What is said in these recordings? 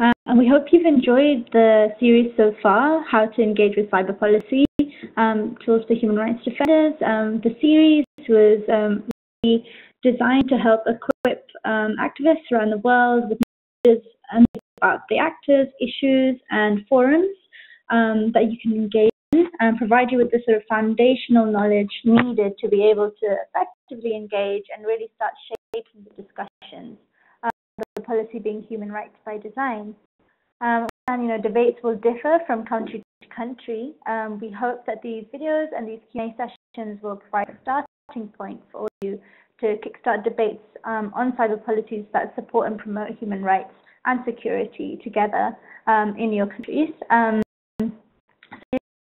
Uh, and we hope you've enjoyed the series so far, How to Engage with Cyber Policy, um, Tools for Human Rights Defenders. Um, the series was um, really designed to help equip um, activists around the world with knowledge about the actors, issues, and forums um, that you can engage in and provide you with the sort of foundational knowledge needed to be able to effectively engage and really start shaping the discussions the policy being human rights by design. Um, and you know, debates will differ from country to country. Um, we hope that these videos and these Q&A sessions will provide a starting point for you to kickstart debates um, on cyber policies that support and promote human rights and security together um, in your countries. Um,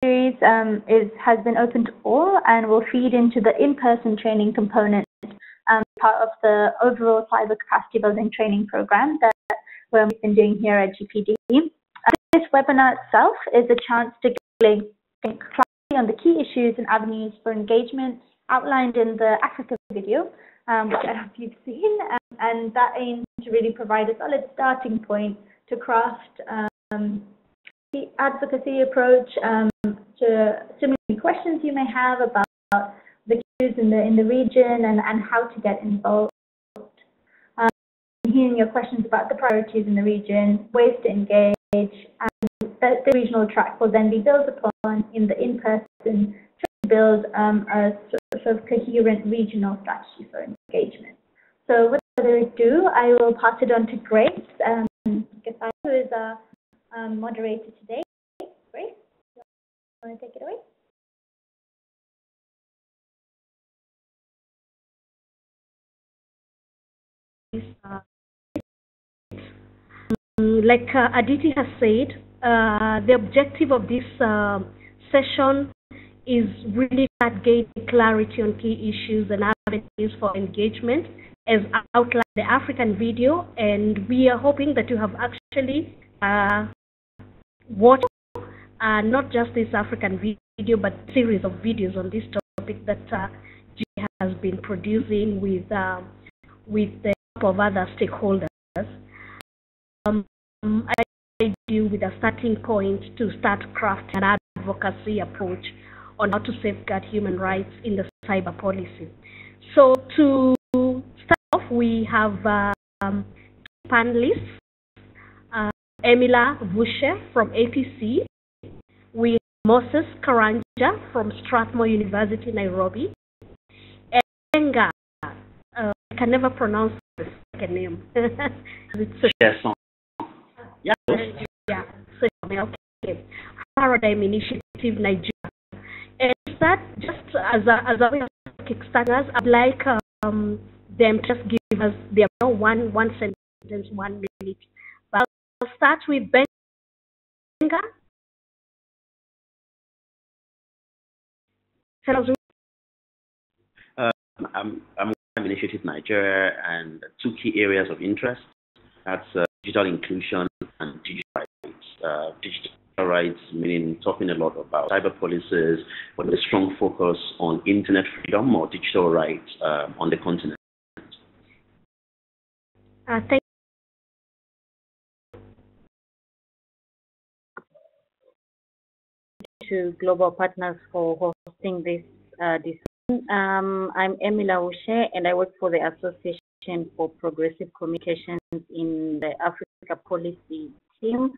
series um, is has been open to all and will feed into the in-person training component part of the overall cyber capacity building training program that we've been doing here at GPD. This webinar itself is a chance to think clarity on the key issues and avenues for engagement outlined in the Africa video, um, which I hope you've seen, um, and that aims to really provide a solid starting point to craft um, the advocacy approach um, to similar questions you may have about in the in the region and, and how to get involved. Um, hearing your questions about the priorities in the region, ways to engage, and the, the regional track will then be built upon in the in-person to build um, a sort of coherent regional strategy for engagement. So without further ado, I will pass it on to Grace um, who is our um, moderator today. Grace, you want to take it away? Like uh, Aditi has said, uh, the objective of this uh, session is really to gain clarity on key issues and avenues for engagement as outlined in the African video. And we are hoping that you have actually uh, watched uh, not just this African video, but series of videos on this topic that uh, G has been producing with with the of other stakeholders. Um, I deal with a starting point to start crafting an advocacy approach on how to safeguard human rights in the cyber policy. So to start off, we have um, panelists, uh, Emilar Vushe from APC, we have Moses Karanja from Strathmore University, Nairobi, and Gbenga, uh, I can never pronounce the second name. it's yes. Yeah. Yeah. So, okay. Paradigm Initiative Nigeria. And that just as a, as a way of kickstarters, I'd like um, them to just give us their one one sentence, one minute. But I'll start with Gbenga. Tell us. Uh, I'm, I'm Initiative Nigeria and two key areas of interest. That's uh, digital inclusion and digital rights. Uh, digital rights meaning talking a lot about cyber policies, but with a strong focus on internet freedom or digital rights uh, on the continent. Uh, thank to global partners for hosting this uh, this um, I'm Emilar Vushe, and I work for the Association for Progressive Communications in the Africa Policy team.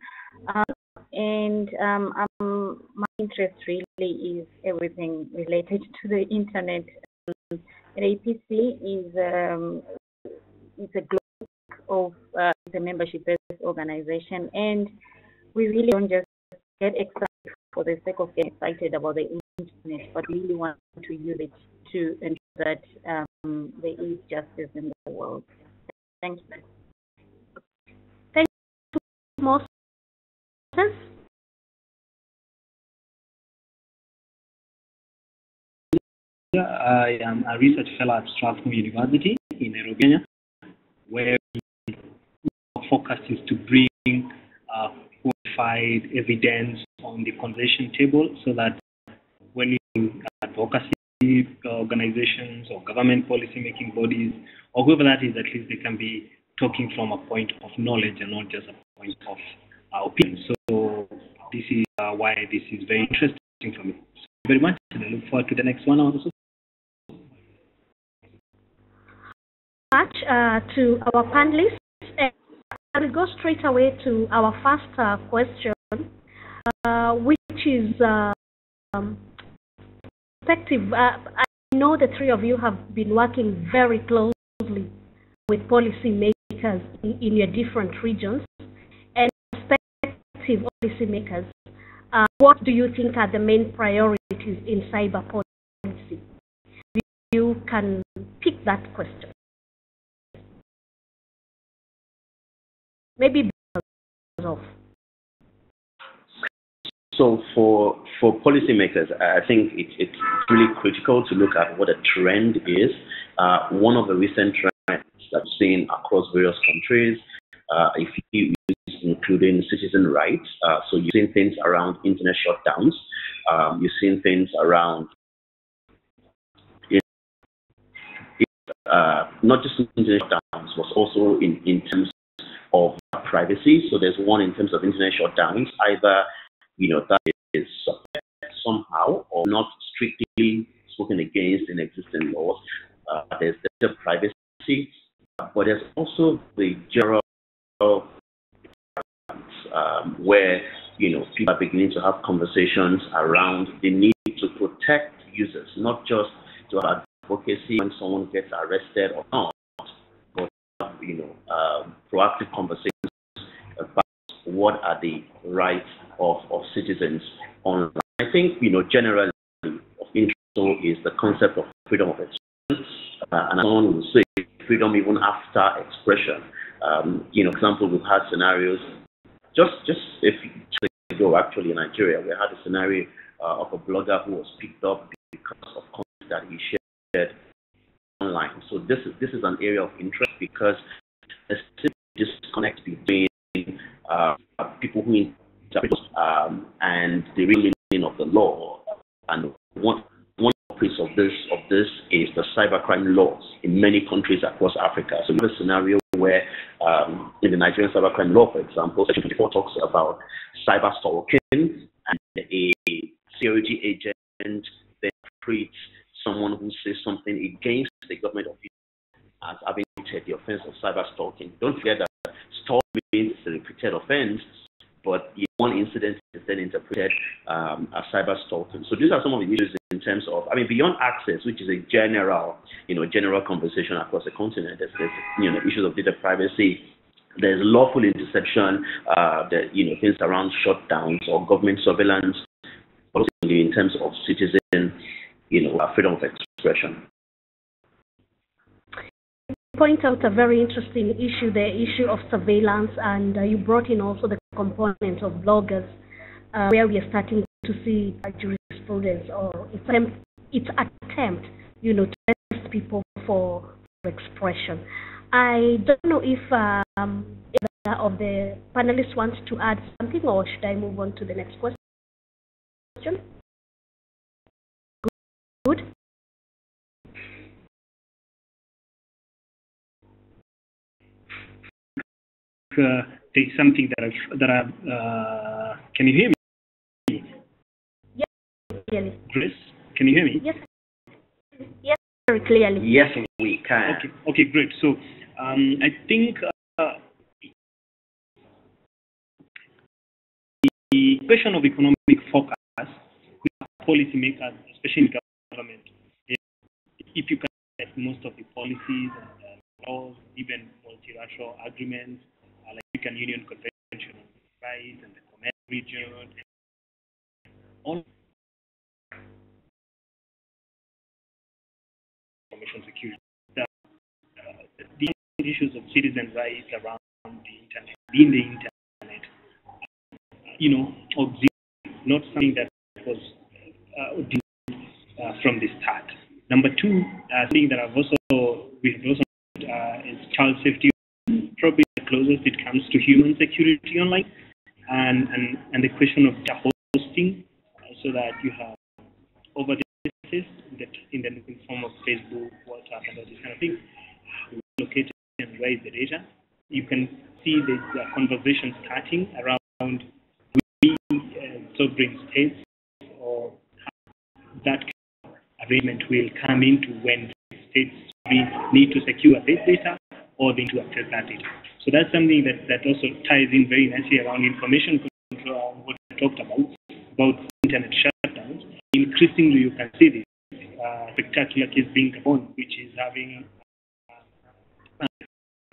Um, and um, my interest really is everything related to the internet. Um, APC is um, is a global of uh, a membership-based organization, and we really don't just get excited for the sake of getting excited about the internet, but really want to use it to ensure that um, there is justice in the world. Thank you. Thank you. I am a research fellow at Strathmore University in Nairobi, Kenya, where our focus is to bring uh, qualified evidence on the conversation table so that advocacy organizations or government policy making bodies or whoever that is, at least they can be talking from a point of knowledge and not just a point of uh, opinion. So this is uh, why this is very interesting for me. You very much, and I look forward to the next one also. Much uh, to our panelists. I will go straight away to our first uh, question, uh, which is um, perspective. Uh, I know the three of you have been working very closely with policymakers in, in your different regions and prospective policymakers. Uh, what do you think are the main priorities in cyber policy? You can pick that question. Maybe off. So for for policymakers, I think it, it's really critical to look at what a trend is. Uh, one of the recent trends that we've seen across various countries, uh, if you including citizen rights, uh, so you've seen things around internet shutdowns, um, you've seen things around uh, not just internet shutdowns, but also in, in terms of privacy. So there's one in terms of internet shutdowns, either you know that is somehow or not strictly spoken against in existing laws. Uh, there's the privacy, but there's also the general um, where you know people are beginning to have conversations around the need to protect users, not just to have advocacy when someone gets arrested or not, but you know um, proactive conversations about what are the rights of, of citizens online. I think you know generally of interest is the concept of freedom of expression, uh, and someone will say freedom even after expression. Um, you know, example, we've had scenarios just just if ago actually in Nigeria, we had a scenario uh, of a blogger who was picked up because of content that he shared online. So this is this is an area of interest because there's disconnect between uh, people who um, and the real meaning of the law. And one one piece of this of this is the cybercrime laws in many countries across Africa. So we have a scenario where um, in the Nigerian cybercrime law, for example, Section 24 talks about cyber stalking and a security agent then treats someone who says something against the government official as having committed the offense of cyber stalking. Don't forget that stalking means a repeated offense, but one incident is then interpreted um, as cyber stalking. So these are some of the issues in terms of, I mean, beyond access, which is a general, you know, general conversation across the continent. There's, there's you know, issues of data privacy. There's lawful interception. Uh, that you know, things around shutdowns or government surveillance. Also in terms of citizen, you know, freedom of expression point out a very interesting issue, the issue of surveillance, and uh, you brought in also the component of bloggers, uh, where we are starting to see jurisprudence or its attempt, its attempt, you know, to test people for, expression. I don't know if um, either of the panelists wants to add something, or should I move on to the next question? Uh, there's something that I've, that I've, uh, can you hear me? Yes, clearly. Chris, can you hear me? Yes. Yes, very clearly. Yes, we can. Okay, okay, great. So um, I think uh, the question of economic focus with policymakers, especially in government, if you can get most of the policies and laws, even multilateral agreements, like African Union Convention on Rights and the Comet region, all information security. The, uh, the issues of citizen rights around the internet, in the internet, you know, not something that was uh, uh, from the start. Number two, uh, thing that I've also we have also uh, is child safety probably the closest it comes to human security online, and and, and the question of hosting, uh, so that you have over devices that in the form of Facebook, WhatsApp, and all these kind of things, located and raise the data. You can see the, the conversation starting around we uh, sovereign states or that arrangement will come into when states need to secure this data or need to access that data. So that's something that, that also ties in very nicely around information control, what we talked about, about internet shutdowns. Increasingly, you can see this uh, spectacular case being which is having uh,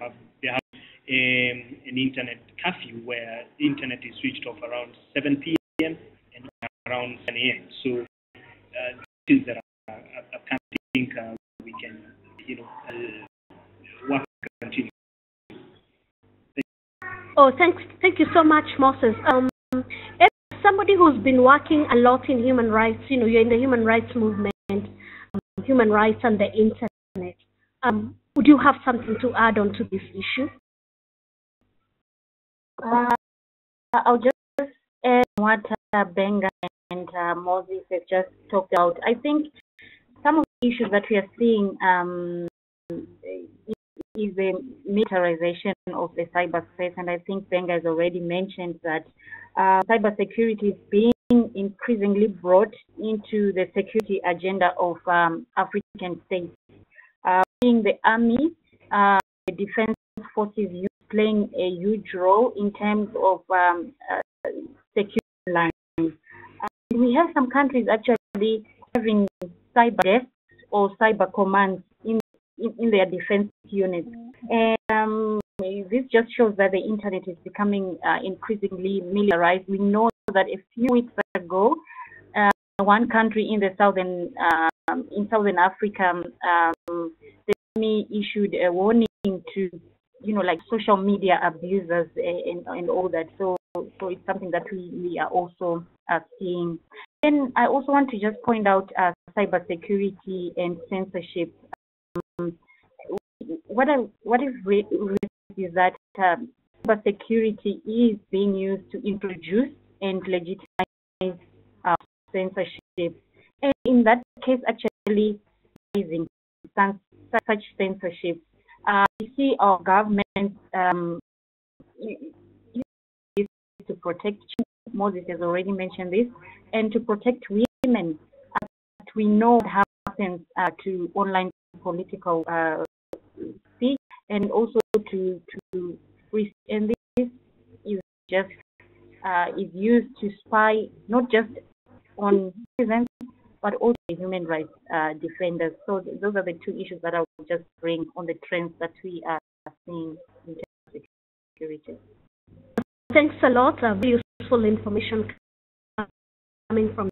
uh, they have um, an internet curfew where the internet is switched off around 7 p.m. and around 10 a.m. So uh, this is that I, I, think uh, we can, you know, uh, work continue. Oh, thanks. Thank you so much, Moses. Um, as somebody who's been working a lot in human rights, you know, you're in the human rights movement, um, human rights and the internet. Um, would you have something to add on to this issue? Uh, I'll just add what uh, Gbenga and uh, Moses have just talked about. I think some of the issues that we are seeing um, is the militarization of the cyberspace, and I think Gbenga has already mentioned that uh, cybersecurity is being increasingly brought into the security agenda of um, African states. Uh, being the army, uh, the defense forces playing a huge role in terms of um, uh, security lines. And we have some countries actually having cyber desks or cyber commands in, in, their defense units. And um, this just shows that the internet is becoming uh, increasingly militarized. We know that a few weeks ago, uh, one country in the southern um, in southern Africa, um, the army issued a warning to you know like social media abusers and, and all that. So so it's something that we, we are also uh, seeing. Then I also want to just point out uh, cybersecurity and censorship. What I what is is that um, cybersecurity is being used to introduce and legitimize uh, censorship. And in that case, actually, such censorship, uh, we see our government um, to protect. Moses has already mentioned this, and to protect women. Uh, we know what happens uh, to online political uh, and also to to and this is just uh, is used to spy not just on citizens but also human rights uh, defenders. So th those are the two issues that I will just bring on the trends that we are seeing in terms of security. Thanks a lot. Uh, very useful information coming from.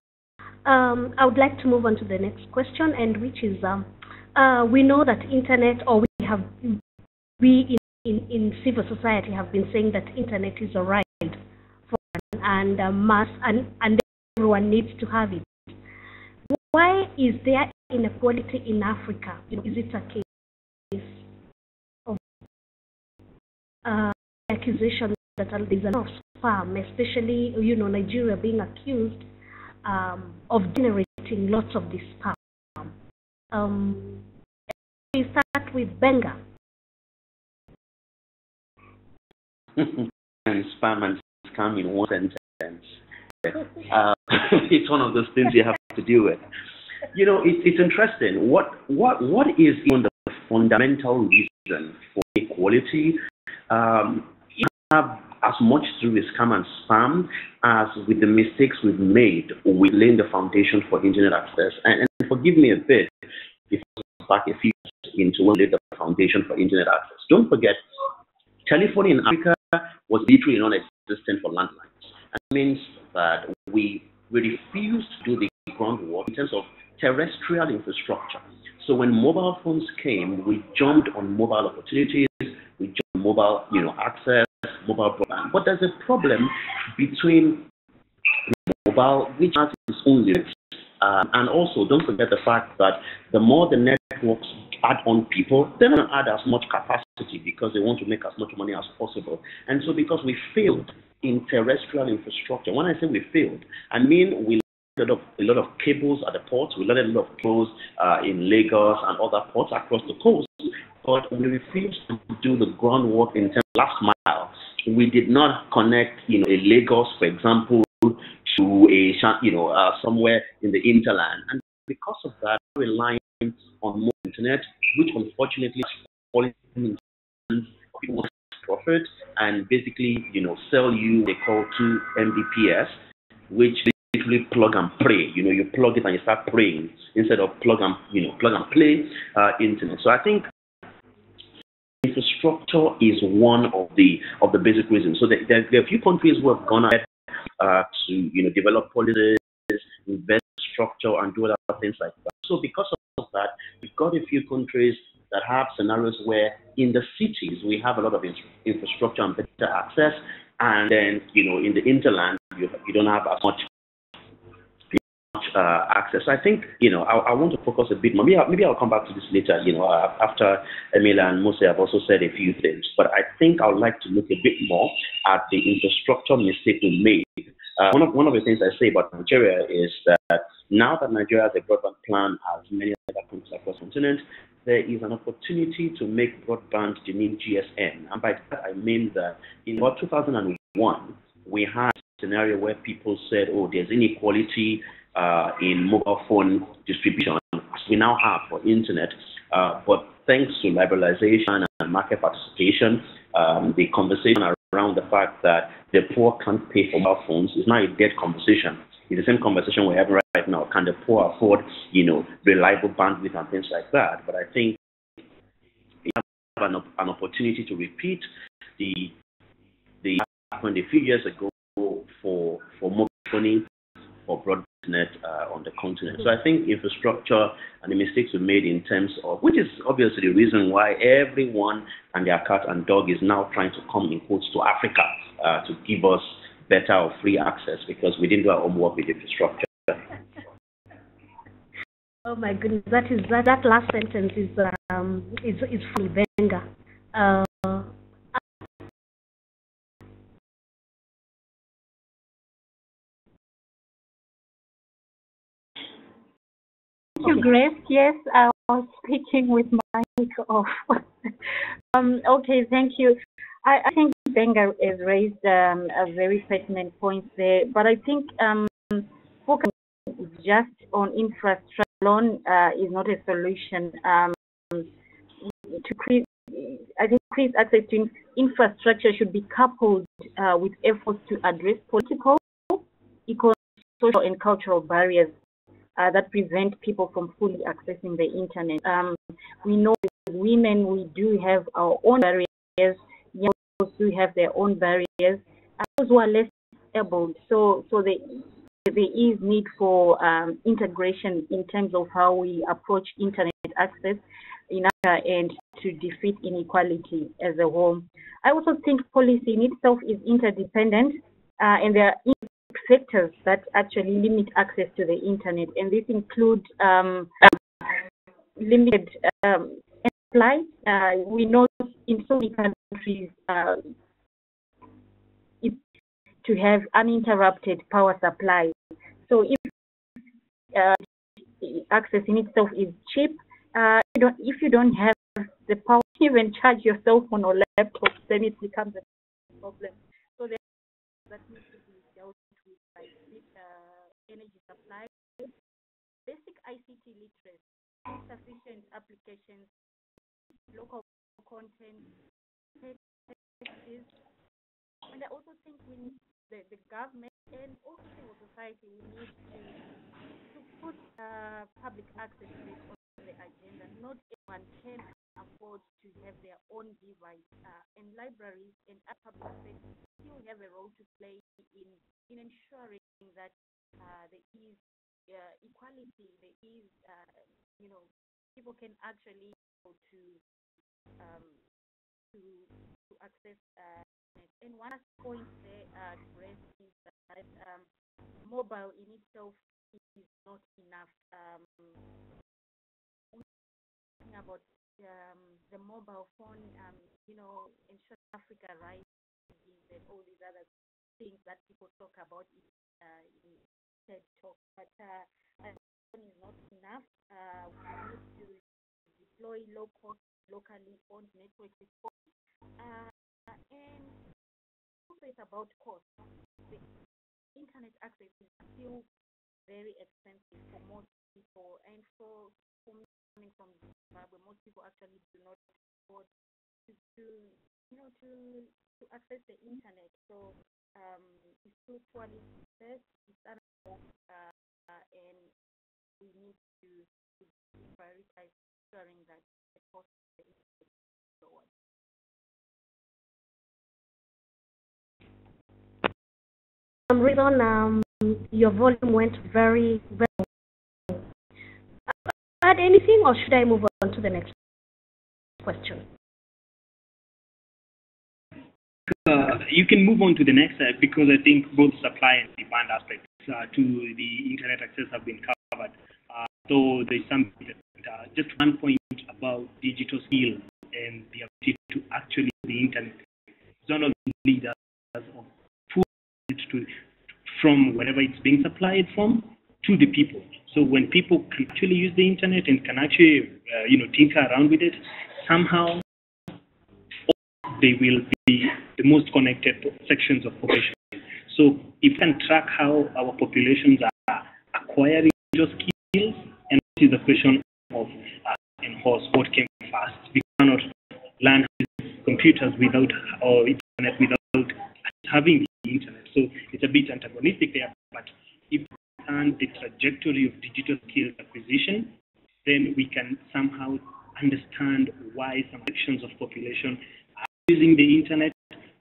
Um, I would like to move on to the next question, and which is, um, uh, we know that internet, or we have, we in, in, in civil society have been saying that internet is a right for and uh, mass, and, and everyone needs to have it. Why is there inequality in Africa? Is it a case of uh, accusation that there's enough spam, especially you know Nigeria being accused um, of generating lots of this spam? Um, we start with Gbenga. and spam and scam in one sentence. Uh, it's one of those things you have to deal with. You know, it, it's interesting. What what what is even the fundamental reason for equality? Um, have as much to do with scam and spam as with the mistakes we've made with laying the foundation for internet access. And, and forgive me a bit if back a few years into when laid the foundation for internet access. Don't forget, telephone in Africa was literally non-existent for landlines. That means that we we refused to do the groundwork in terms of terrestrial infrastructure. So when mobile phones came, we jumped on mobile opportunities, we jumped on mobile, you know, access, mobile broadband. But there's a problem between mobile, which has its own limits, um, and also don't forget the fact that the more the networks add on people, they don't add as much capacity because they want to make as much money as possible. And so because we failed in terrestrial infrastructure. When I say we failed, I mean we a lot of, a lot of cables at the ports. We laid a lot of cables uh, in Lagos and other ports across the coast. but we refused to do the groundwork in terms last mile. We did not connect, you know, a Lagos, for example, to a, you know, uh, somewhere in the interland. And because of that, relying on more internet, which unfortunately is profit and basically, you know, sell you, they call 2 Mbps, which basically plug and play. You know, you plug it and you start praying instead of plug and, you know, plug and play uh, internet. So I think infrastructure is one of the of the basic reasons. So there, there, there are a few countries who have gone ahead uh, to you know develop policies, invest structure, and do other things like that. So because of that, we've got a few countries that have scenarios where in the cities we have a lot of infrastructure and better access, and then you know in the interland you you don't have as much uh, access. I think, you know, I, I, want to focus a bit more. Maybe, I'll, maybe I'll come back to this later, you know, uh, after Emilar and Mose have also said a few things. But I think I would like to look a bit more at the infrastructure mistake we made. Uh, one, of, one of the things I say about Nigeria is that now that Nigeria has a broadband plan, as many other countries across the continent, there is an opportunity to make broadband the new GSM. And by that, I mean that in about 2001, we had a scenario where people said, oh, there's inequality uh, in mobile phone distribution as we now have for internet. Uh, but thanks to liberalization and market participation, um, the conversation around the fact that the poor can't pay for mobile phones is now a dead conversation. It's the same conversation we're having right now. Can the poor afford, you know, reliable bandwidth and things like that? But I think we have an, an opportunity to repeat the the happened a few years ago for for mobile phoning for broadband uh, on the continent. So I think infrastructure and the mistakes we made in terms of, which is obviously the reason why everyone and their cat and dog is now trying to come in quotes to Africa uh, to give us better or free access because we didn't do our homework with infrastructure. Oh my goodness, that is that, that last sentence is um is is from Gbenga. Uh, Grace. Yes, I was speaking with my mic off. um, okay, thank you. I, I think Gbenga has raised um, a very pertinent point there, but I think um, focusing just on infrastructure alone uh, is not a solution. Um, to create, I think increased access to infrastructure should be coupled uh, with efforts to address political, economic, social, and cultural barriers uh, that prevent people from fully accessing the internet. Um, we know as women we do have our own barriers, young girls do have their own barriers, and those who are less able. So, so the, there is need for um, integration in terms of how we approach internet access in Africa and to defeat inequality as a whole. I also think policy in itself is interdependent, uh, and there are sectors that actually limit access to the internet, and this includes um, limited um, supply. Uh, we know in so many countries uh, to have uninterrupted power supply. So if uh, access in itself is cheap, uh, you if you don't have the power to even charge your cell phone or laptop, then it becomes a problem. So that needs to be dealt with by uh, basic ICT literacy, sufficient applications, local content, and I also think we need the, the government and also civil society we need to to put uh, public access on the agenda. Not everyone can afford to have their own device, uh, and libraries and public sector still have a role to play in in ensuring that uh, there is uh, equality, there is, uh, you know, people can actually go to um, to to access uh, and one point there uh, is that um, mobile in itself is not enough. Um, about um, the mobile phone, um, you know, in South Africa, right, and all these other things that people talk about in, uh, in TED Talk. But uh, is not enough. Uh, we need to deploy low-cost locally owned network before. Uh, and also it's about cost. The internet access is still very expensive for most people, and for, for coming from Zimbabwe, most people actually do not afford to, to you know to to access the internet. So um, still poorly accessed, it's unaffordable, uh, and we need to, to prioritize ensuring that the cost the is lower. Um, reason um, your volume went very, very low. Add anything or should I move on to the next question? Uh, you can move on to the next slide because I think both supply and demand aspects uh, to the internet access have been covered. Uh, so there's some uh, just one point about digital skills and the ability to actually the internet. The leaders of it to from wherever it's being supplied from to the people. So when people can actually use the internet and can actually uh, you know tinker around with it, somehow they will be the most connected sections of population. So if we can track how our populations are acquiring those skills, and this is the question of uh, and horse, what came first? We cannot learn computers without or internet without having the internet. So it's a bit antagonistic there, but if we understand the trajectory of digital skills acquisition, then we can somehow understand why some sections of population using the internet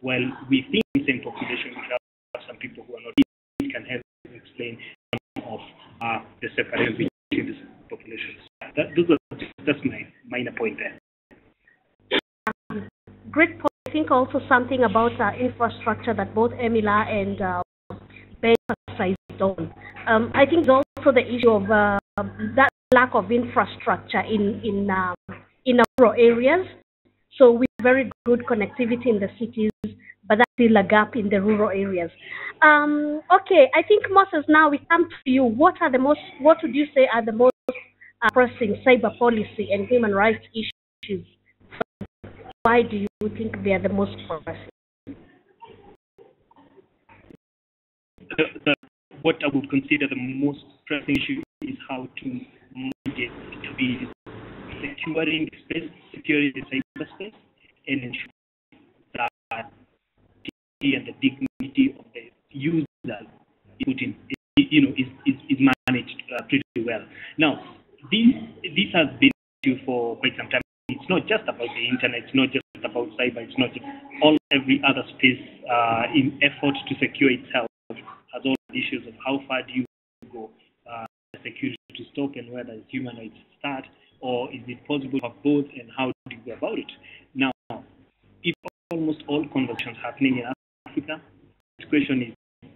while we think the same population we have some people who are not it can help explain some of uh, the separation between these populations. That, those are, that's my minor point there. Great point. I think also something about uh, infrastructure that both Emilar and uh, Ben emphasized on. Um, I think also the issue of uh, that lack of infrastructure in in um, in rural areas. So we have very good connectivity in the cities, but that's still a gap in the rural areas. Um, okay, I think Moses, now we come to you. What are the most, what would you say are the most uh, pressing cyber policy and human rights issues? Why do you think they are the most pressing? The, the, what I would consider the most pressing issue is how to mitigate securing space, the cyberspace, and ensure that and the dignity of the user put in, you know, is, is, is managed uh, pretty well. Now, this this has been issue for quite some time. It's not just about the internet. It's not just about cyber. It's not just all every other space uh, in effort to secure itself has all issues of how far do you go, uh, security to stop, and where does human start, or is it possible to have both, and how do you go about it? Now, if almost all conversations happening in Africa, the question is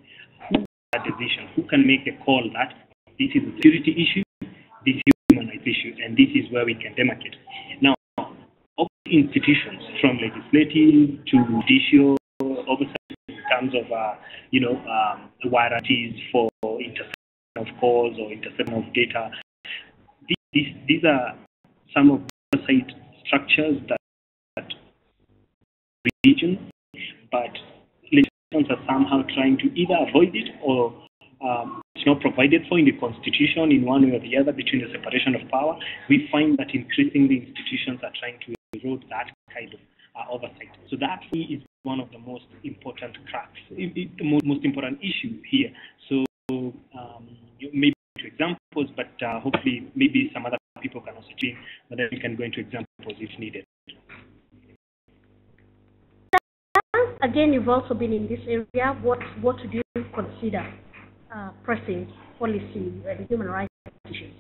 who a decision, who can make the call that this is a security issue, this is a human rights issue, and this is where we can demarcate. Now, all institutions from legislative to judicial oversight in terms of, uh, you know, um, warranties for interception of calls or interception of data. These, these are some of the oversight structures that, that region, but legislations are somehow trying to either avoid it or um, it's not provided for in the constitution in one way or the other between the separation of power. We find that increasingly institutions are trying to erode that kind of uh, oversight. So that is one of the most important cracks, the most, most important issue here. So um, maybe into examples, but uh, hopefully maybe some other people can also join, but then we can go into examples if needed. Again, you've also been in this area. What what do you consider uh, pressing policy and human rights issues?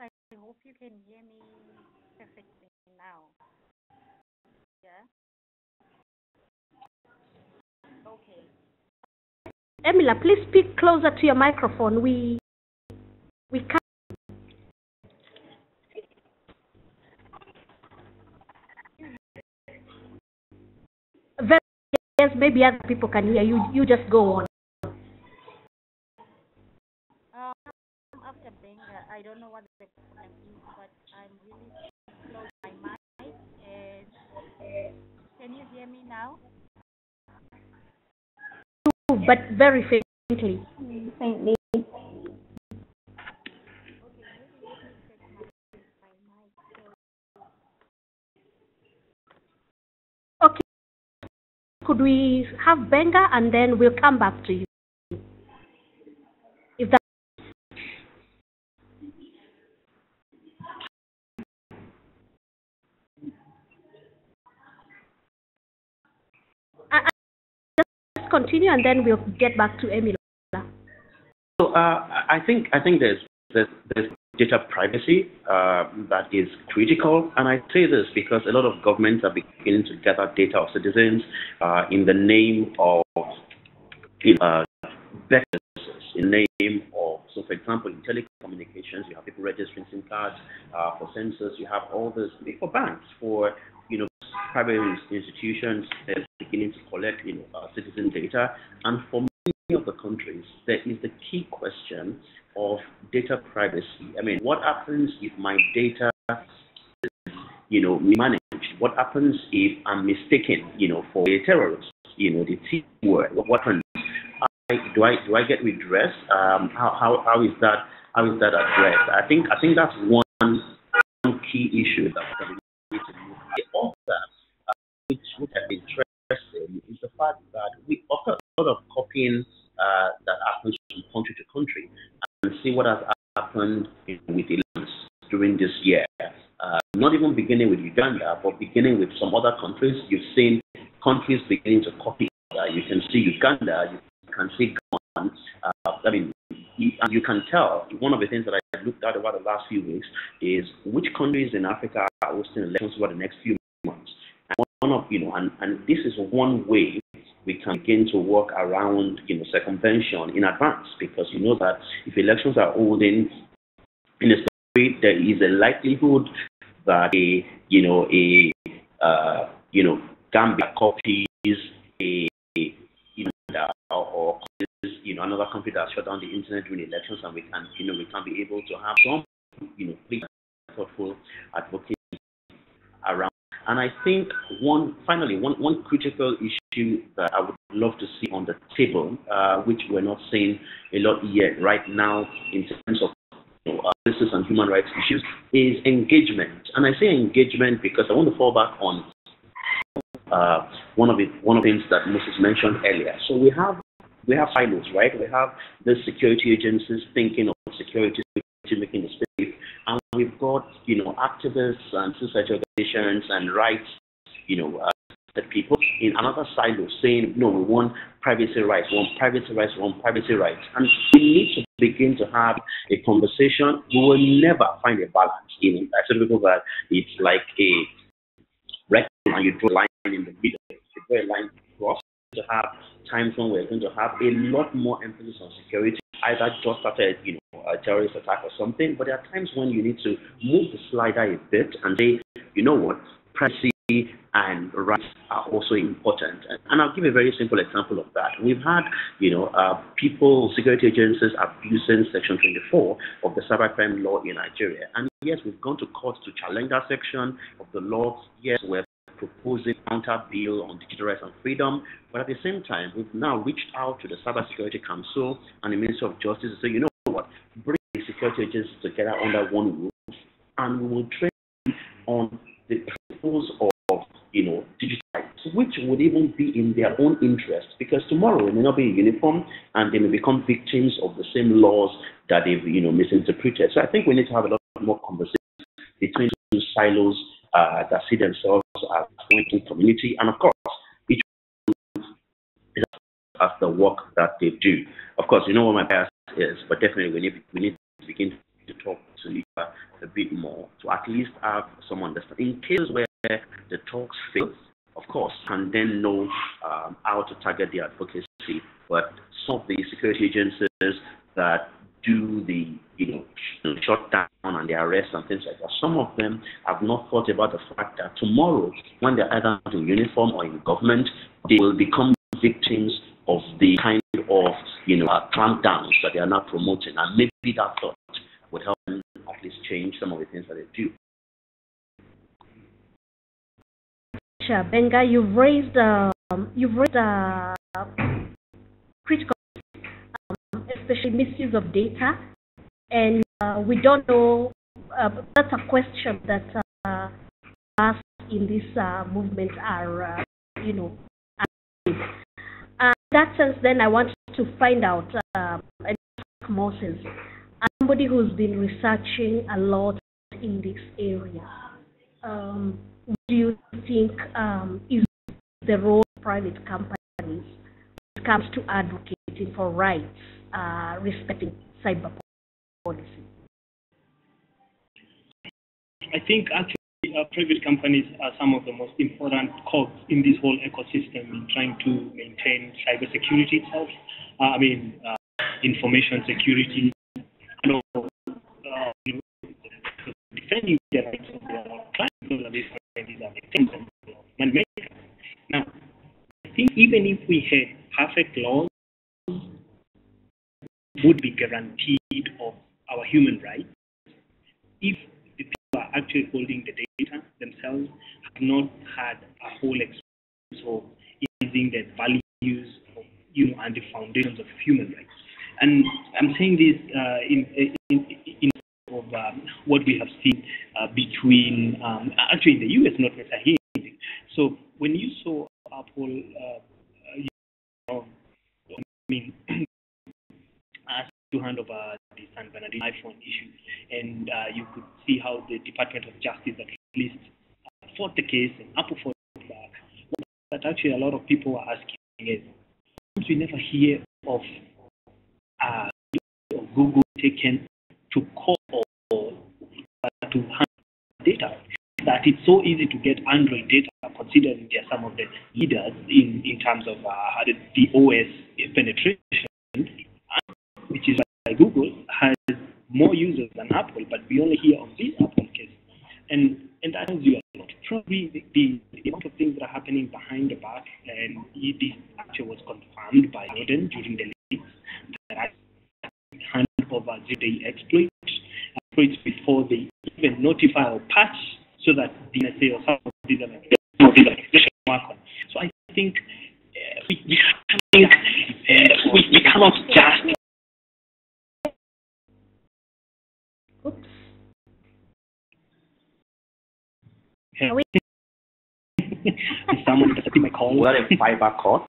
I hope you can hear me perfectly now. Yeah? Okay. Emilar, please speak closer to your microphone. We we can't. Yes, maybe other people can hear you. You just go on. Um, after Gbenga, I don't know what the problem is, but I'm really close my mic. And can you hear me now? But very faintly. Faintly. Okay. Could we have Gbenga and then we'll come back to you? Continue and then we'll get back to Emilar. So uh, I think I think there's there's, there's data privacy uh, that is critical, and I say this because a lot of governments are beginning to gather data of citizens uh, in the name of you know, uh, better services, in the name of so for example in telecommunications you have people registering SIM cards uh, for census, you have all this for banks for private institutions beginning to collect you know uh, citizen data, and for many of the countries, there is the key question of data privacy. I mean, what happens if my data is, you know, managed? What happens if I'm mistaken, you know, for a terrorist? You know, the T word. What happens? I, do I do I get redress? Um, how, how how is that how is that addressed? I think I think that's one, one key issue that we need to look at. The other, uh, which which I've been interested is the fact that we offer a lot of copying uh, that happens from country to country and see what has happened with elections during this year. Uh, not even beginning with Uganda, but beginning with some other countries. You've seen countries beginning to copy. Uh, you can see Uganda, you can see Ghana. Uh, I mean, you, you can tell. One of the things that I looked at over the last few weeks is which countries in Africa are hosting elections over the next few months. And one of you know, and, and this is one way we can begin to work around you know circumvention in advance because you know that if elections are holding in a state, there is a likelihood that a you know a uh, you know Gambia copies a you know or you know another country that shut down the internet during elections and we can you know we can be able to have some you know thoughtful advocacy and I think one, finally, one, one critical issue that I would love to see on the table, uh, which we're not seeing a lot yet right now in terms of you know, uh, business and human rights issues, is engagement. And I say engagement because I want to fall back on uh, one of the one of the things that Moses mentioned earlier. So we have we have silos, right? We have the security agencies thinking of security, making the space and we've got you know activists and society organizations and rights you know uh, people in another silo saying no we want privacy rights we want privacy rights we want privacy rights. And we need to begin to have a conversation. We will never find a balance in it i tell people that it's like a rectangle and you draw a line in the middle. You draw a line across. To have times when we're going to have a lot more emphasis on security either just after you know a terrorist attack or something, but there are times when you need to move the slider a bit and say, you know what, privacy and rights are also important. And I'll give a very simple example of that. We've had, you know, uh, people, security agencies abusing Section 24 of the cybercrime law in Nigeria. And yes, we've gone to court to challenge that section of the law. Yes, we're proposing counter bill on digital rights and freedom. But at the same time, we've now reached out to the Cybersecurity Council and the Minister of Justice to say, you know what, bring the security agencies together under one roof, and we will train on the principles of, you know, digital rights, which would even be in their own interest, because tomorrow they may not be uniform and they may become victims of the same laws that they've, you know, misinterpreted. So I think we need to have a lot more conversation between silos uh, that see themselves as one community, and of course, each as the work that they do. Of course, you know what my bias is, but definitely we need we need to begin to talk to each other a bit more to at least have some understanding. In cases where the talks fail, of course, and then know um, how to target the advocacy. But some of the security agencies that do the you know shut down and the arrest and things like that. Some of them have not thought about the fact that tomorrow, when they're either in uniform or in government, they will become victims of the kind of you know uh, clampdowns that they are now promoting, and maybe that thought would help them at least change some of the things that they do. Gbenga, you've raised um, you've raised uh, critical, especially misuse of data, and uh, we don't know. Uh, that's a question that uh, in this uh, movement are, uh, you know. Uh, in that sense, then I want to find out, uh, Moses, somebody who's been researching a lot in this area. Um, what do you think um, is the role of private companies when it comes to for rights, uh, respecting cyber policy? I think actually uh, private companies are some of the most important cogs in this whole ecosystem in trying to maintain cybersecurity itself. Uh, I mean, uh, information security, you know, uh, defending the rights of their clients. These are the things that. Now, I think even if we had perfect laws, would be guaranteed of our human rights if the people are actually holding the data themselves have not had a whole experience of using the values of, you know, and the foundations of human rights. And I'm saying this uh, in, in, in of um, what we have seen uh, between, um, actually in the US, not necessarily. So when you saw Apple, uh, you know, mean, asked to hand over the San Bernardino iPhone issue, and uh, you could see how the Department of Justice at least uh, fought the case and Apple fought back. But actually, a lot of people are asking is, we never hear of uh, Google taken to court or to handle data. That it's so easy to get Android data, considering they're some of the leaders in, in terms of uh, the OS penetration, which is why Google has more users than Apple, but we only hear of this Apple case. And and that tells you a lot. Probably the, the, the amount of things that are happening behind the back, and this actually was confirmed by Snowden during the leaks that hand over zero-day exploits, exploits before they even notify or patch, so that the NSA or some of these organizations work on. So I think uh, we, we, think, uh, we, we cannot just Oops. Yeah. We- Is someone intercepting my call? What a fiber cord.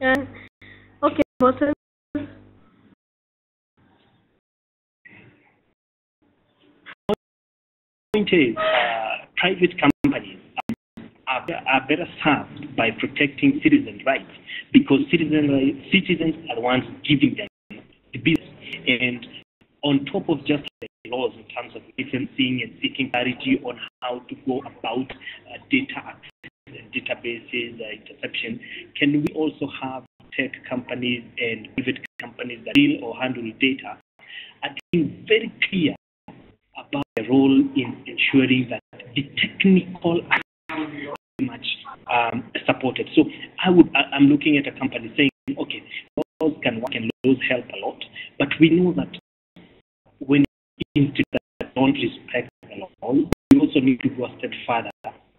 Uh, okay, Moses. Point is, uh, private companies are, are better served by protecting citizen rights because citizen citizens are the ones giving them the business. And on top of just the laws in terms of licensing and seeking clarity on how to go about uh, data access, and databases, uh, interception, can we also have tech companies and private companies that deal or handle data are being very clear role in ensuring that the technical much um, supported. So I would, I, I'm looking at a company saying, okay, laws can work and laws help a lot, but we know that when institutions don't respect the law, we also need to go a step further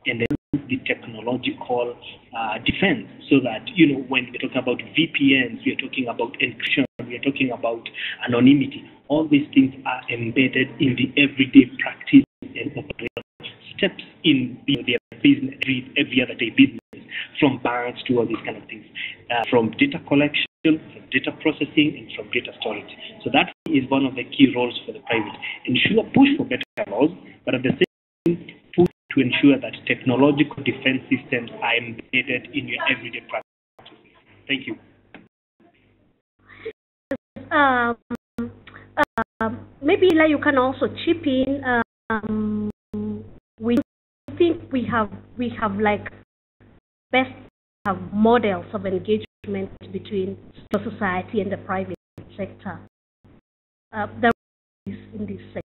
and then the technological uh, defense so that, you know, when we're talking about VPNs, we're talking about encryption, we're talking about anonymity. All these things are embedded in the everyday practice and operation steps in you know, their business, every, every other day business, from banks to all these kind of things, uh, from data collection, from data processing, and from data storage. So that is one of the key roles for the private. Ensure push for better laws, but at the same time, push to ensure that technological defense systems are embedded in your everyday practice. Thank you. Um, um, maybe Ila, you can also chip in. Um, we think we have we have like best have models of engagement between the society and the private sector. Uh, there is in this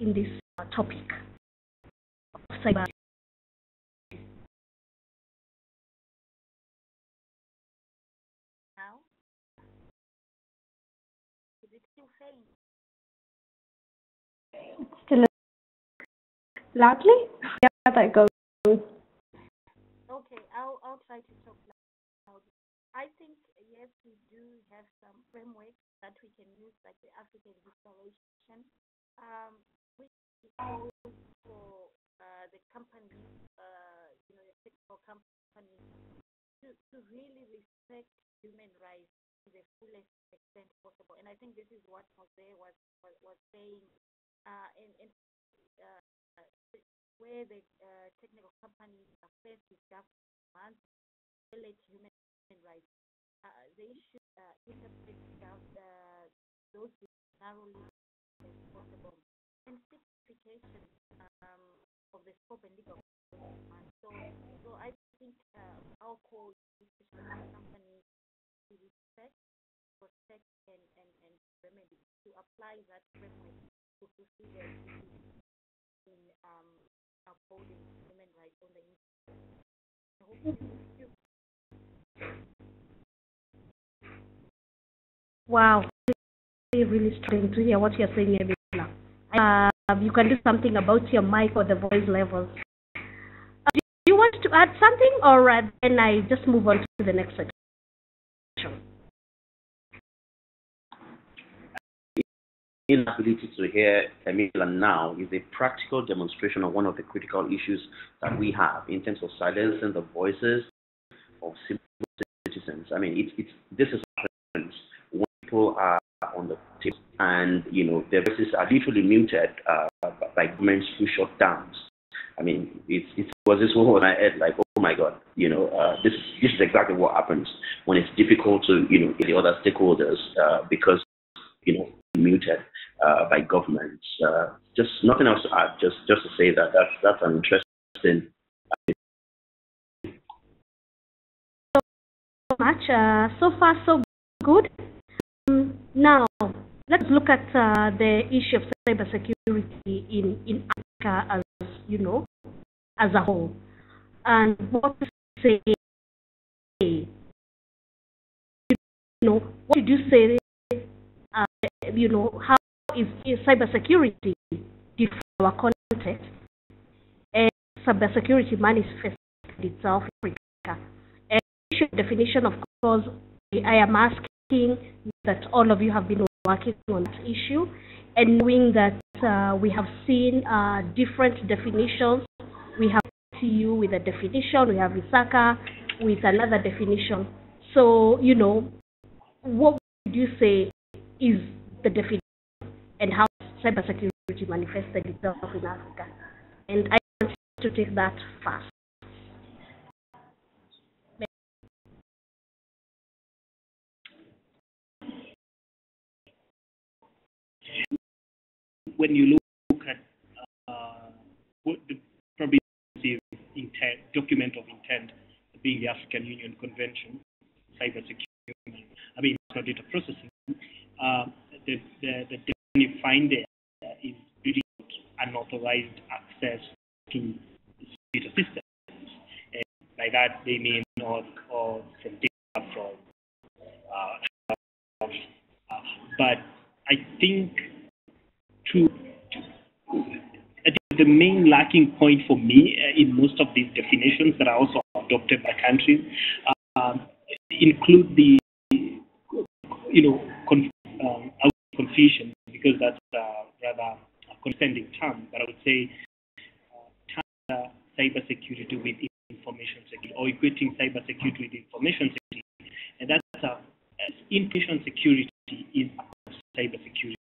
in this uh, topic of cyber. Loudly? Yeah, that goes. Okay, I'll, I'll try to talk loud. I think, yes, we do have some frameworks that we can use, like the African Declaration, um, which calls for uh, the companies, uh, you know, the technical companies, to, to really respect human rights to the fullest extent possible. And I think this is what Jose was, was, was saying, uh, in, in uh, where the uh, technical companies faced with governments violate human rights. Uh, they should uh, interpret uh, those narrowly as possible. And simplification um, of the scope and legal so, so I think uh, our call is to companies to respect, protect, and, and, and remedy, to apply that framework to fulfill their in um, upholding human rights on the Wow, really, really struggling to hear what you're saying, Emilar. Uh, you can do something about your mic or the voice levels. Uh, do you want to add something, or uh, then I just move on to the next section? Inability to hear Emilar now is a practical demonstration of one of the critical issues that we have in terms of silencing the voices of citizens. I mean, it's, it's, this is when people are on the table and, you know, their voices are literally muted uh, by governments who shut downs. I mean, it's, it was this one I head like, oh my God, you know, uh, this, this is exactly what happens when it's difficult to, you know, get the other stakeholders uh, because, you know, muted uh, by governments. Uh, just nothing else to add. Just just to say that that's that's an interesting. So much. Uh, so far, so good. Um, now, let's look at uh, the issue of cybersecurity in in Africa as you know, as a whole, and what to say. You know, what did you say? Uh, you know, how is, is cybersecurity different our context and cybersecurity manifests itself in Africa. And definition, of course, I am asking that all of you have been working on this issue and knowing that uh, we have seen uh, different definitions. We have TU with a definition, we have ISACA with another definition. So, you know, what would you say is the definition? And how cybersecurity manifested itself in Africa. And I want to take that first. When you look at uh, what the probably intent, document of intent being the African Union Convention, cybersecurity, I mean, data processing, uh, the, the, the you find there is really unauthorized access to computer systems. And by that, they mean or, or from data from. Uh, uh, but I think to, to the main lacking point for me uh, in most of these definitions that are also adopted by countries uh, include the you know um, confusion because that's uh, rather a condescending term, but I would say uh, cybersecurity with information security or equating cybersecurity with information security. And that's uh, information security is cybersecurity.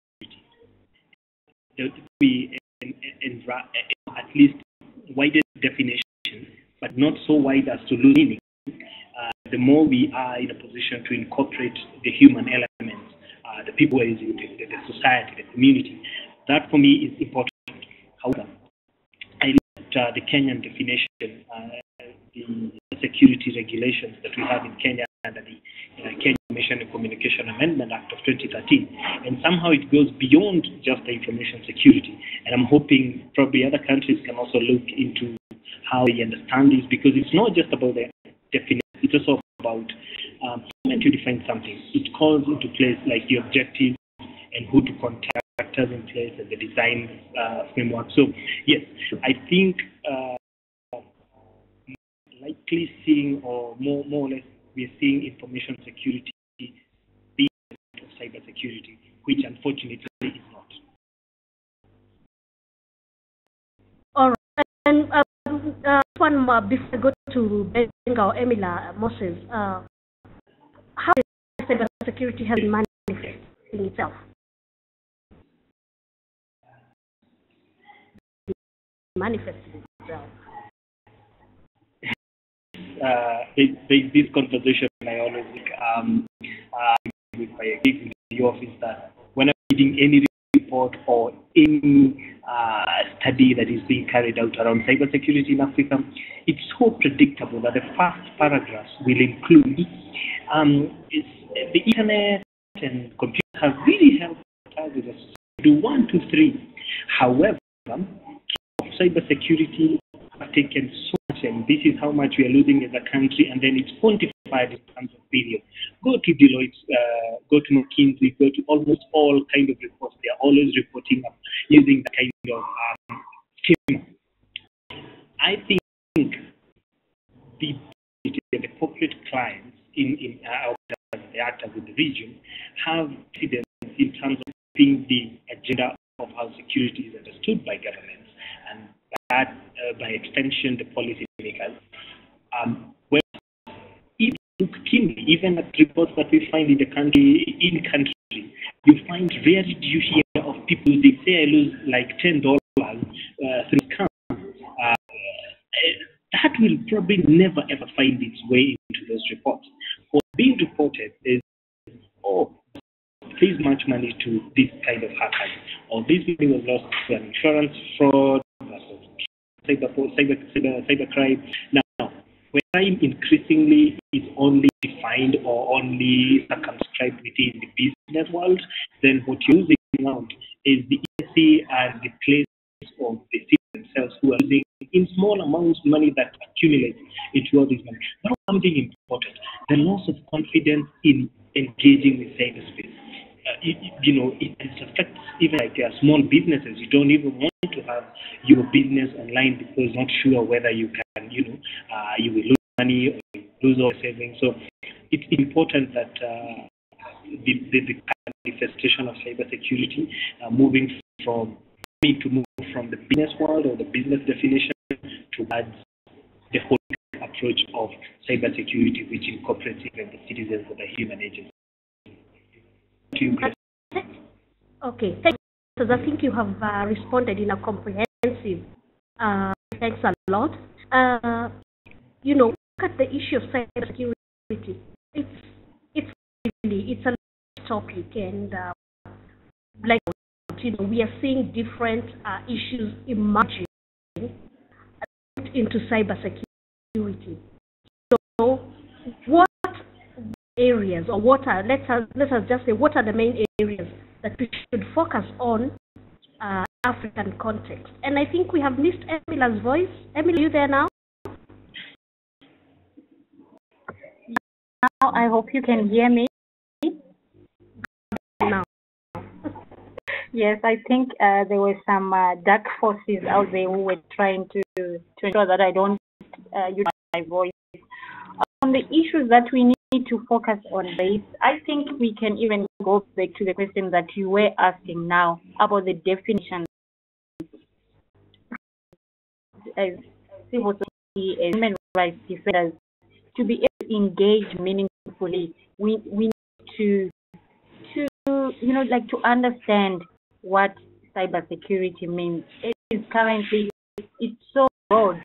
There would be in, in, in, at least wider definition, but not so wide as to lose meaning. Uh, the more we are in a position to incorporate the human elements uh, the people in the, the, the, society, the community. That for me is important. However, I looked at uh, the Kenyan definition, uh, the security regulations that we have in Kenya under the uh, Kenya Information and Communication Amendment Act of 2013, and somehow it goes beyond just the information security. And I'm hoping probably other countries can also look into how they understand this because it's not just about the definition, it's also about um, to define something. It calls into place like the objectives and who to contact in place and the design uh, framework. So yes, I think uh, likely seeing or more more or less we're seeing information security being of cyber security, which unfortunately is not. All right. And um, uh, one more before I go to Gbenga or Emilar Moses, uh, how cyber security has been manifested in itself? manifested itself? Uh, this conversation I always um, uh, with my colleagues in the office that when I'm reading any report or any uh, study that is being carried out around cybersecurity in Africa, it's so predictable that the first paragraphs will include um, the internet and computers have really helped us do one, two, three. However, cybersecurity have taken so and this is how much we are losing as a country, and then it's quantified in terms of billion. Go to Deloitte, uh, go to McKinsey, go to almost all kind of reports. They are always reporting using the kind of um, schema. I think the the corporate clients in in our the actors in the region have confidence in terms of being the agenda of how security is understood by governments and that uh, by extension the policy makers. Um, well, if you look keenly, even at reports that we find in the country, in country, you find rarely do you hear of people they say I lose like ten dollars uh, through scam. Uh, that will probably never ever find its way into those reports. What's being reported is, oh, please match money to this kind of hackers, or this money was lost to an insurance fraud, cyber, cyber, cyber, cyber crime. Now, when crime increasingly is only defined or only circumscribed within the business world, then what you're losing out is the EC and the place of the citizens themselves who are using in small amounts of money that accumulates into all this money. But something important, the loss of confidence in engaging with cyberspace. Uh, you know, it, affects even like uh, small businesses. You don't even want to have your business online because you're not sure whether you can, you know, uh, you will lose money or lose all savings. So it's important that uh, the, the, the, manifestation of cybersecurity uh, moving from me to move from the business world or the business definition towards the whole approach of cybersecurity, which incorporates even the citizens or the human Okay, thank you. I think you have uh, responded in a comprehensive. Uh, thanks a lot. Uh, you know, look at the issue of cybersecurity. It's it's really it's a topic, and uh, like you know, we are seeing different uh, issues emerging into cybersecurity. So, areas, or what are let's let us just say, what are the main areas that we should focus on uh, African context? And I think we have missed Emilar's voice. Emilar, you there now? Now I hope you can hear me. Now. Yes, I think uh, there were some uh, dark forces out there who were trying to to ensure that I don't uh, use my voice. On the issues that we need to focus on, this, I think we can even go back to the question that you were asking now about the definition as civil society as human rights defenders to be able to engage meaningfully. We we need to to you know like to understand what cybersecurity means. It is currently it's so broad,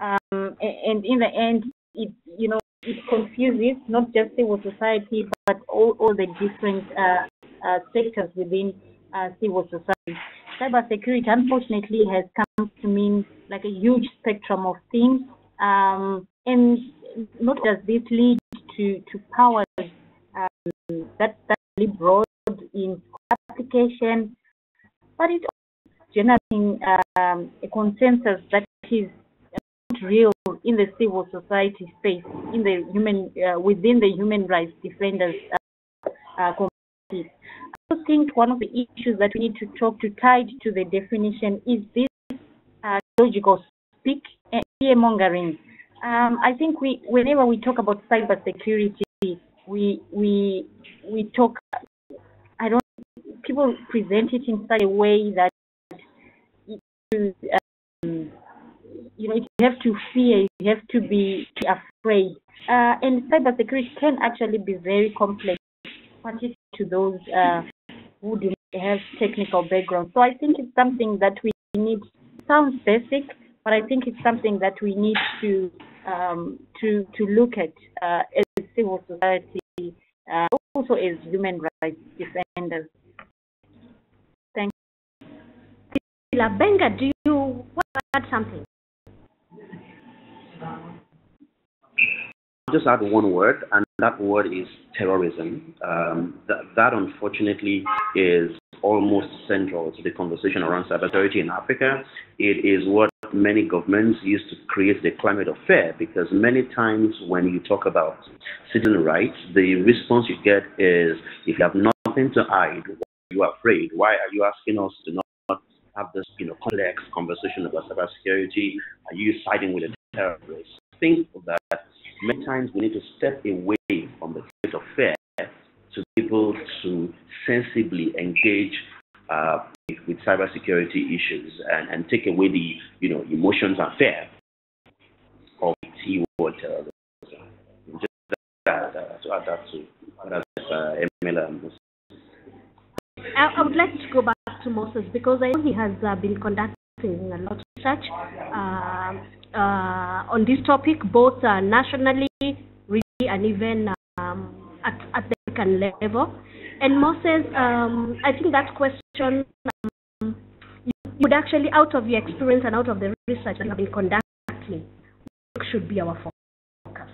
um, and in the end, it you know it confuses not just civil society but all, all the different uh, uh, sectors within uh, civil society. Cybersecurity, unfortunately, has come to mean like a huge spectrum of things, um, and not does this lead to to powers um, that that really broad in application but it's generating um, a consensus that is real in the civil society space, in the human uh, within the human rights defenders uh, uh, also think one of the issues that we need to talk to tied to the definition is this uh, logical speak fear mongering. Um, I think we, whenever we talk about cybersecurity, we we we talk. I don't. People present it in such a way that you, um, you know you have to fear, you have to be afraid, uh, and cybersecurity can actually be very complex, particularly to those uh, who do not have technical background. So I think it's something that we need. Sounds basic, but I think it's something that we need to um, to to look at uh, as civil society, uh, also as human rights defenders. Thank you. Gbenga, do you want to add something? Just add one word, and that word is terrorism. Um, that, that unfortunately is almost central to the conversation around cybersecurity in Africa. It is what many governments use to create the climate of fear because many times when you talk about citizen rights, the response you get is if you have nothing to hide, why are you afraid? Why are you asking us to not have this you know complex conversation about cybersecurity? Are you siding with the terrorists? Think that many times we need to step away from the state of fear to be able to sensibly engage uh, with cybersecurity issues and, and take away the you know emotions and fear of T terrorism. Just that, uh, to add that to uh, I, I would like to go back to Moses because I know he has uh, been conducting a lot of research uh, uh, on this topic, both uh, nationally, really, and even um, at, at the African level. And Moses, um, I think that question um, you would actually, out of your experience and out of the research that you have been conducting, what should be our focus?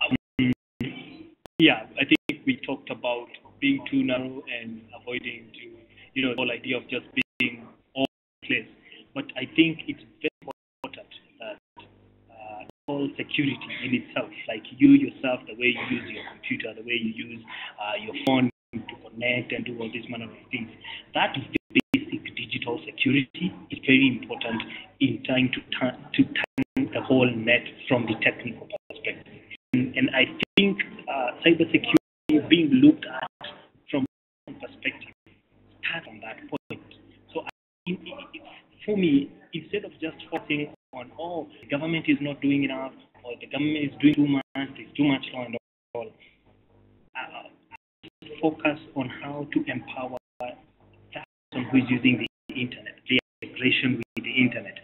Um, yeah, I think we talked about being too narrow and avoiding to, you know, the whole idea of just being all place. But I think it's very important that uh, all security in itself, like you yourself, the way you use your computer, the way you use uh, your phone to connect and do all these manner of things, that basic digital security is very important in trying to turn to turn the whole net from the technical perspective. And, and I think uh, cybersecurity being looked at from perspective start that point. So I, for me, instead of just focusing on, oh, the government is not doing enough, or the government is doing too much, there's too much law and all, uh, focus on how to empower that person who is using the internet, the integration with the internet.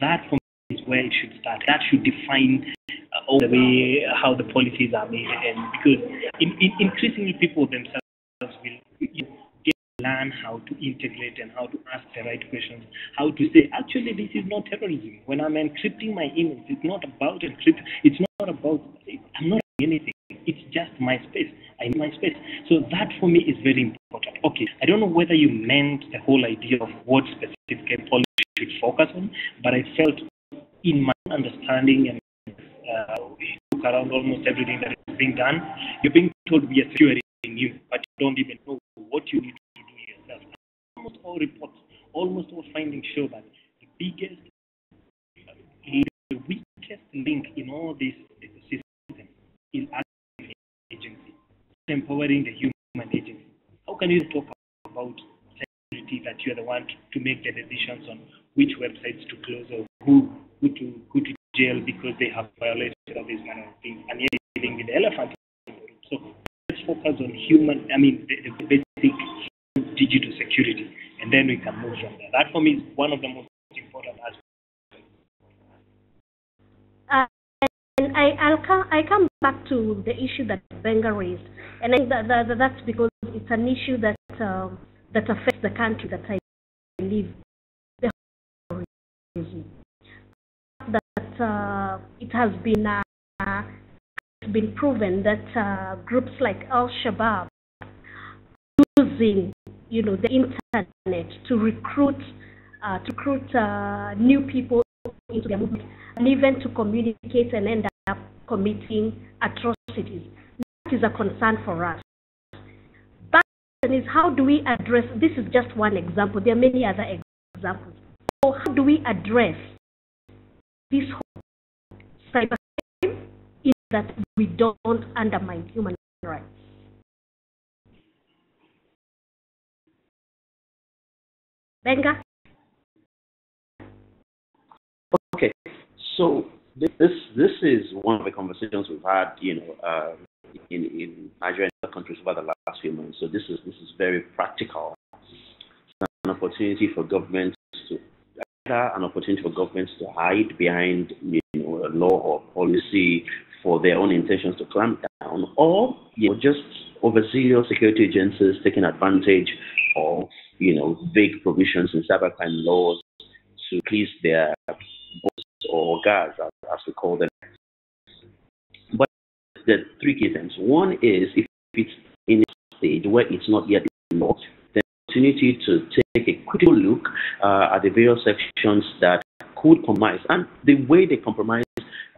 That for me is where it should start. That should define uh, all the way how the policies are made, and because in, in, increasingly people themselves will learn how to integrate and how to ask the right questions, how to say, actually, this is not terrorism. When I'm encrypting my emails, it's not about encrypt. It's not about, I'm not anything. It's just my space. I need my space. So that for me is very important. Okay, I don't know whether you meant the whole idea of what specific policy should focus on, but I felt in my understanding and uh, look around almost everything that is being done, you're being told we are securing you, but you don't even know what you need. Almost all reports, almost all findings show that the biggest, the weakest link in all this system is actually agency, empowering the human agency. How can you talk about security that you are the one to make the decisions on which websites to close or who, who to who to jail because they have violated all these kind of things, and yet dealing with the elephant. So let's focus on human, I mean, the, the basic digital security, and then we can move from there. That for me is one of the most important aspects. Uh, and I, I'll come, I come back to the issue that Gbenga raised, and I think that, that, that's because it's an issue that um, that affects the country that I live. The that uh, it has been uh, been proven that uh, groups like Al Shabaab using you know the internet to recruit uh, to recruit uh, new people into their movement and even to communicate and end up committing atrocities. That is a concern for us. But is how do we address, this is just one example, there are many other examples. So how do we address this whole cybercrime that we don't undermine human rights? Gbenga? Okay, so this this is one of the conversations we've had, you know, uh, in in Nigeria and other countries over the last few months. So this is this is very practical. It's an opportunity for governments to an opportunity for governments to hide behind you know a law or policy for their own intentions to clamp down, or you know just overzealous security agencies taking advantage of you know vague provisions in cybercrime laws to please their bosses or guards, as, as we call them. But the three key things. One is if it's in a stage where it's not yet law, the opportunity to take a critical look uh, at the various sections that could compromise. And the way they compromise,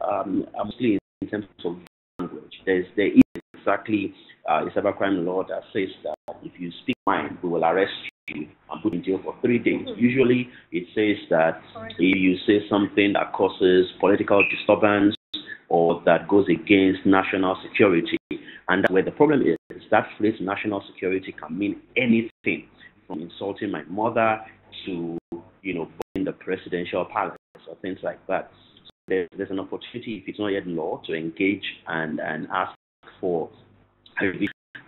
um, mostly in terms of language, there's, there is exactly uh, a cybercrime law that says that if you speak mind, we will arrest you and put in jail for three days. Mm-hmm. Usually, it says that if you say something that causes political disturbance or that goes against national security, and that's where the problem is, that phrase national security can mean anything from insulting my mother to, you know, in the presidential palace or things like that. So there's, there's an opportunity, if it's not yet law, to engage and, and ask for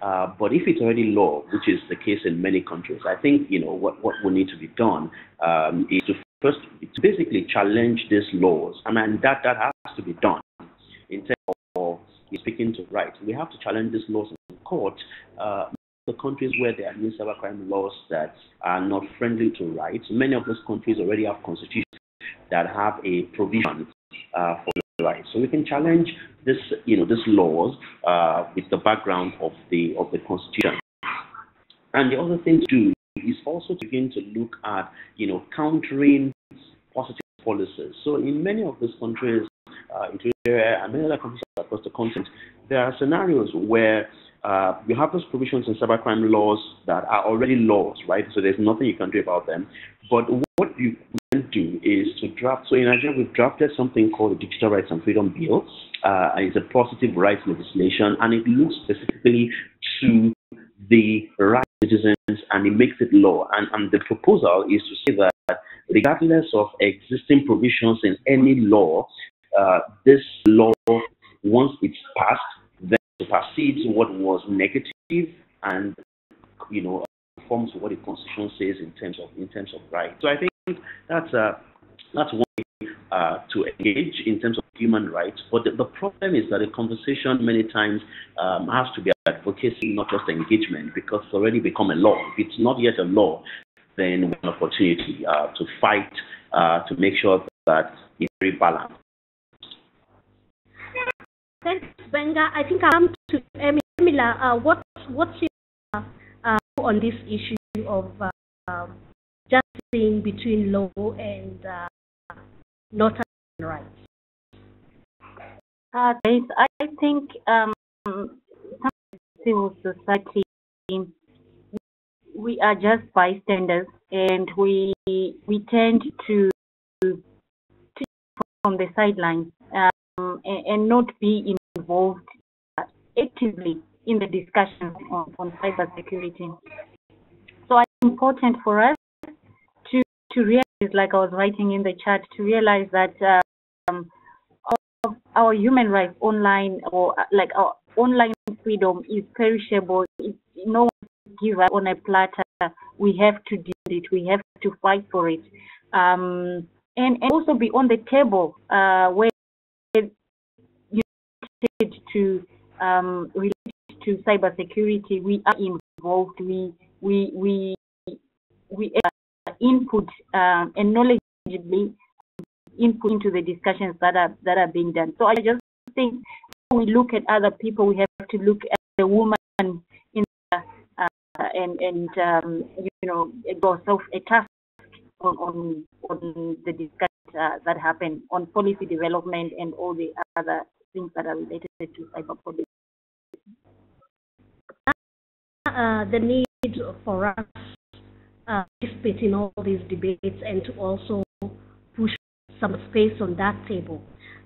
uh, but if it's already law, which is the case in many countries, I think you know what what will need to be done um, is to first to basically challenge these laws, I mean that that has to be done in terms of speaking to rights. We have to challenge these laws in court. Uh, the countries where there are new cybercrime laws that are not friendly to rights, many of those countries already have constitutions that have a provision uh, for right. So we can challenge this, you know, these laws uh, with the background of the of the constitution. And the other thing to do is also to begin to look at, you know, countering positive policies. So in many of these countries, uh, and many other countries across the continent, there are scenarios where uh, you have those provisions in cybercrime laws that are already laws, right? So there's nothing you can do about them. But what you do is to draft. So in Nigeria, we've drafted something called the Digital Rights and Freedom Bill. Uh, it's a positive rights legislation, and it looks specifically to the rights of citizens, and it makes it law. And, and the proposal is to say that regardless of existing provisions in any law, uh, this law, once it's passed, then supersedes what was negative and you know conforms what the constitution says in terms of in terms of rights. So I think that's uh, that's one way uh, to engage in terms of human rights. But the, the problem is that the conversation many times um, has to be advocacy, not just engagement, because it's already become a law. If it's not yet a law, then one opportunity uh, to fight uh, to make sure that it's very balanced. Thanks, Gbenga. I think I'm to Emilar. Uh, what, what's your uh, on this issue of um, justice between law and uh, not rights? Uh, I think um, civil society, we are just bystanders, and we we tend to to from the sidelines um, and, and, not be involved actively in the discussion on, on cybersecurity. So it's important for us to, realize, like I was writing in the chat, to realize that um, our, our human rights online or like our online freedom is perishable. It's, no one give us on a platter. We have to do it. We have to fight for it. Um, and, and also be on the table uh, where you to um, related to cybersecurity, we are involved. We we we we input uh, and knowledgeably input into the discussions that are that are being done. So I just think we look at other people, we have to look at the woman in the, uh, and and um, you know yourself a task on on, on the discussion uh, that happened on policy development and all the other things that are related to cyber policy. Uh, the need for us uh, participate in all these debates and to also push some space on that table.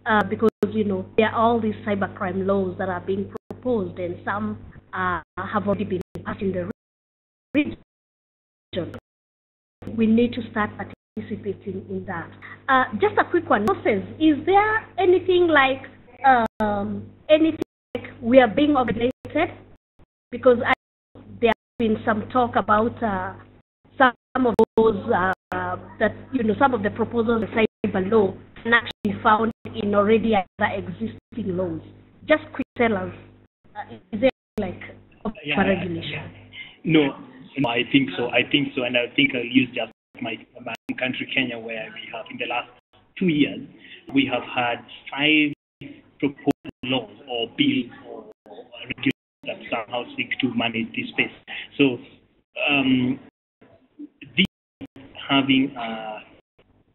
Uh, because, you know, there are all these cybercrime laws that are being proposed and some uh, have already been passed in the region. We need to start participating in that. Uh, just a quick one. Moses, is there anything like um, anything like we are being obligated? Because I, there has been some talk about uh, those that you know some of the proposals of cyber law can actually be found in already other existing laws. Just quick tell us, uh, is there like yeah, regulation? Yeah. No, no, I think so. I think so, and I think I'll use just my, my country, Kenya, where we have in the last two years we have had five proposed laws or bills or, or regulations that somehow seek to manage this space. So um, having a,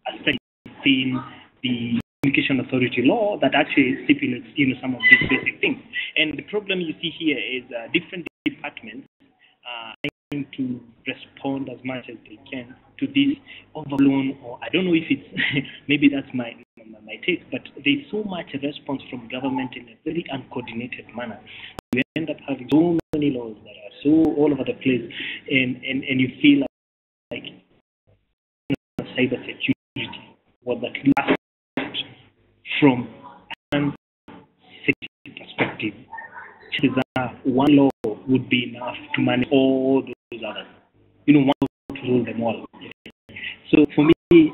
a within the communication authority law that actually stipulates you know some of these basic things. And the problem you see here is uh, different departments are trying to respond as much as they can to this overblown, or I don't know if it's maybe that's my my take, but there's so much response from government in a very uncoordinated manner. We end up having so many laws that are so all over the place, and and, and you feel cyber security was that last from a security perspective. That one law would be enough to manage all those others. You know, one law to rule them all. So for me,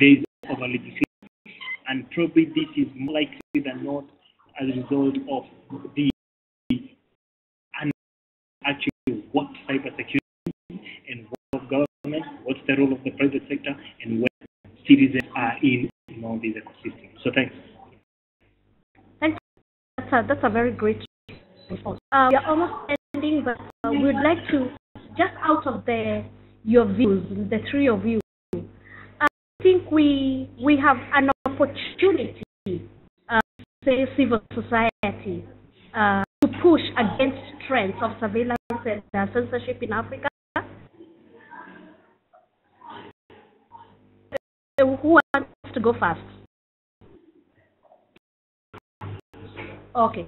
there is over legislation, and probably this is more likely than not as a result of the and actually what cybersecurity what's the role of the private sector, and where citizens are in, in all these ecosystems. So thanks. Thanks. That's a, that's a very great response. Uh, we are almost ending, but uh, we would like to, just out of the your views, the three of you, I think we we have an opportunity, uh, say civil society, uh, to push against trends of surveillance and censorship in Africa. Who wants to go first? Okay.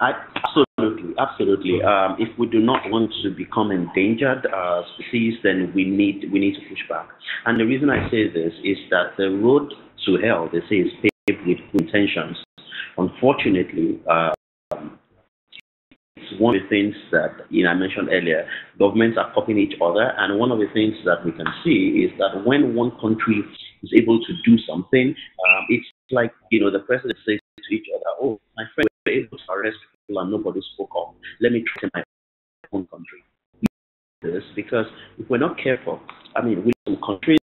I, absolutely, absolutely. Um, if we do not want to become endangered uh, species, then we need we need to push back. And the reason I say this is that the road to hell, they say, is paved with good intentions. Unfortunately, uh, one of the things that you know I mentioned earlier. Governments are copying each other, and one of the things that we can see is that when one country is able to do something, um, it's like you know the president says to each other, "Oh, my friend, we were able to arrest people and nobody spoke up. Let me try my own country." This because if we're not careful, I mean, we some countries,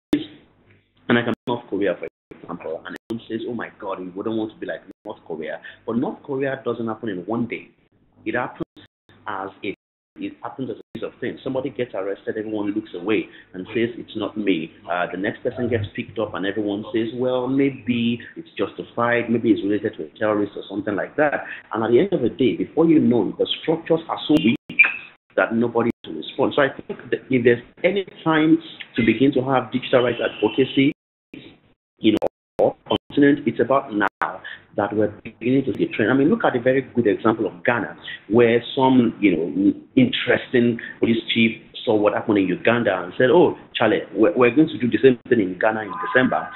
and I can North Korea for example, and everyone says, "Oh my God, we wouldn't want to be like North Korea," but North Korea doesn't happen in one day. It happens as it it happens as a piece of things. Somebody gets arrested, everyone looks away and says it's not me. Uh, the next person gets picked up, and everyone says, well, maybe it's justified, maybe it's related to a terrorist or something like that. And at the end of the day, before you know it, the structures are so weak that nobody to respond. So I think that if there's any time to begin to have digital rights advocacy, you know, continent, it's about now that we're beginning to see a trend. I mean, look at a very good example of Ghana, where some, you know, interesting police chief saw what happened in Uganda and said, oh, Charlie, we're, we're going to do the same thing in Ghana in December.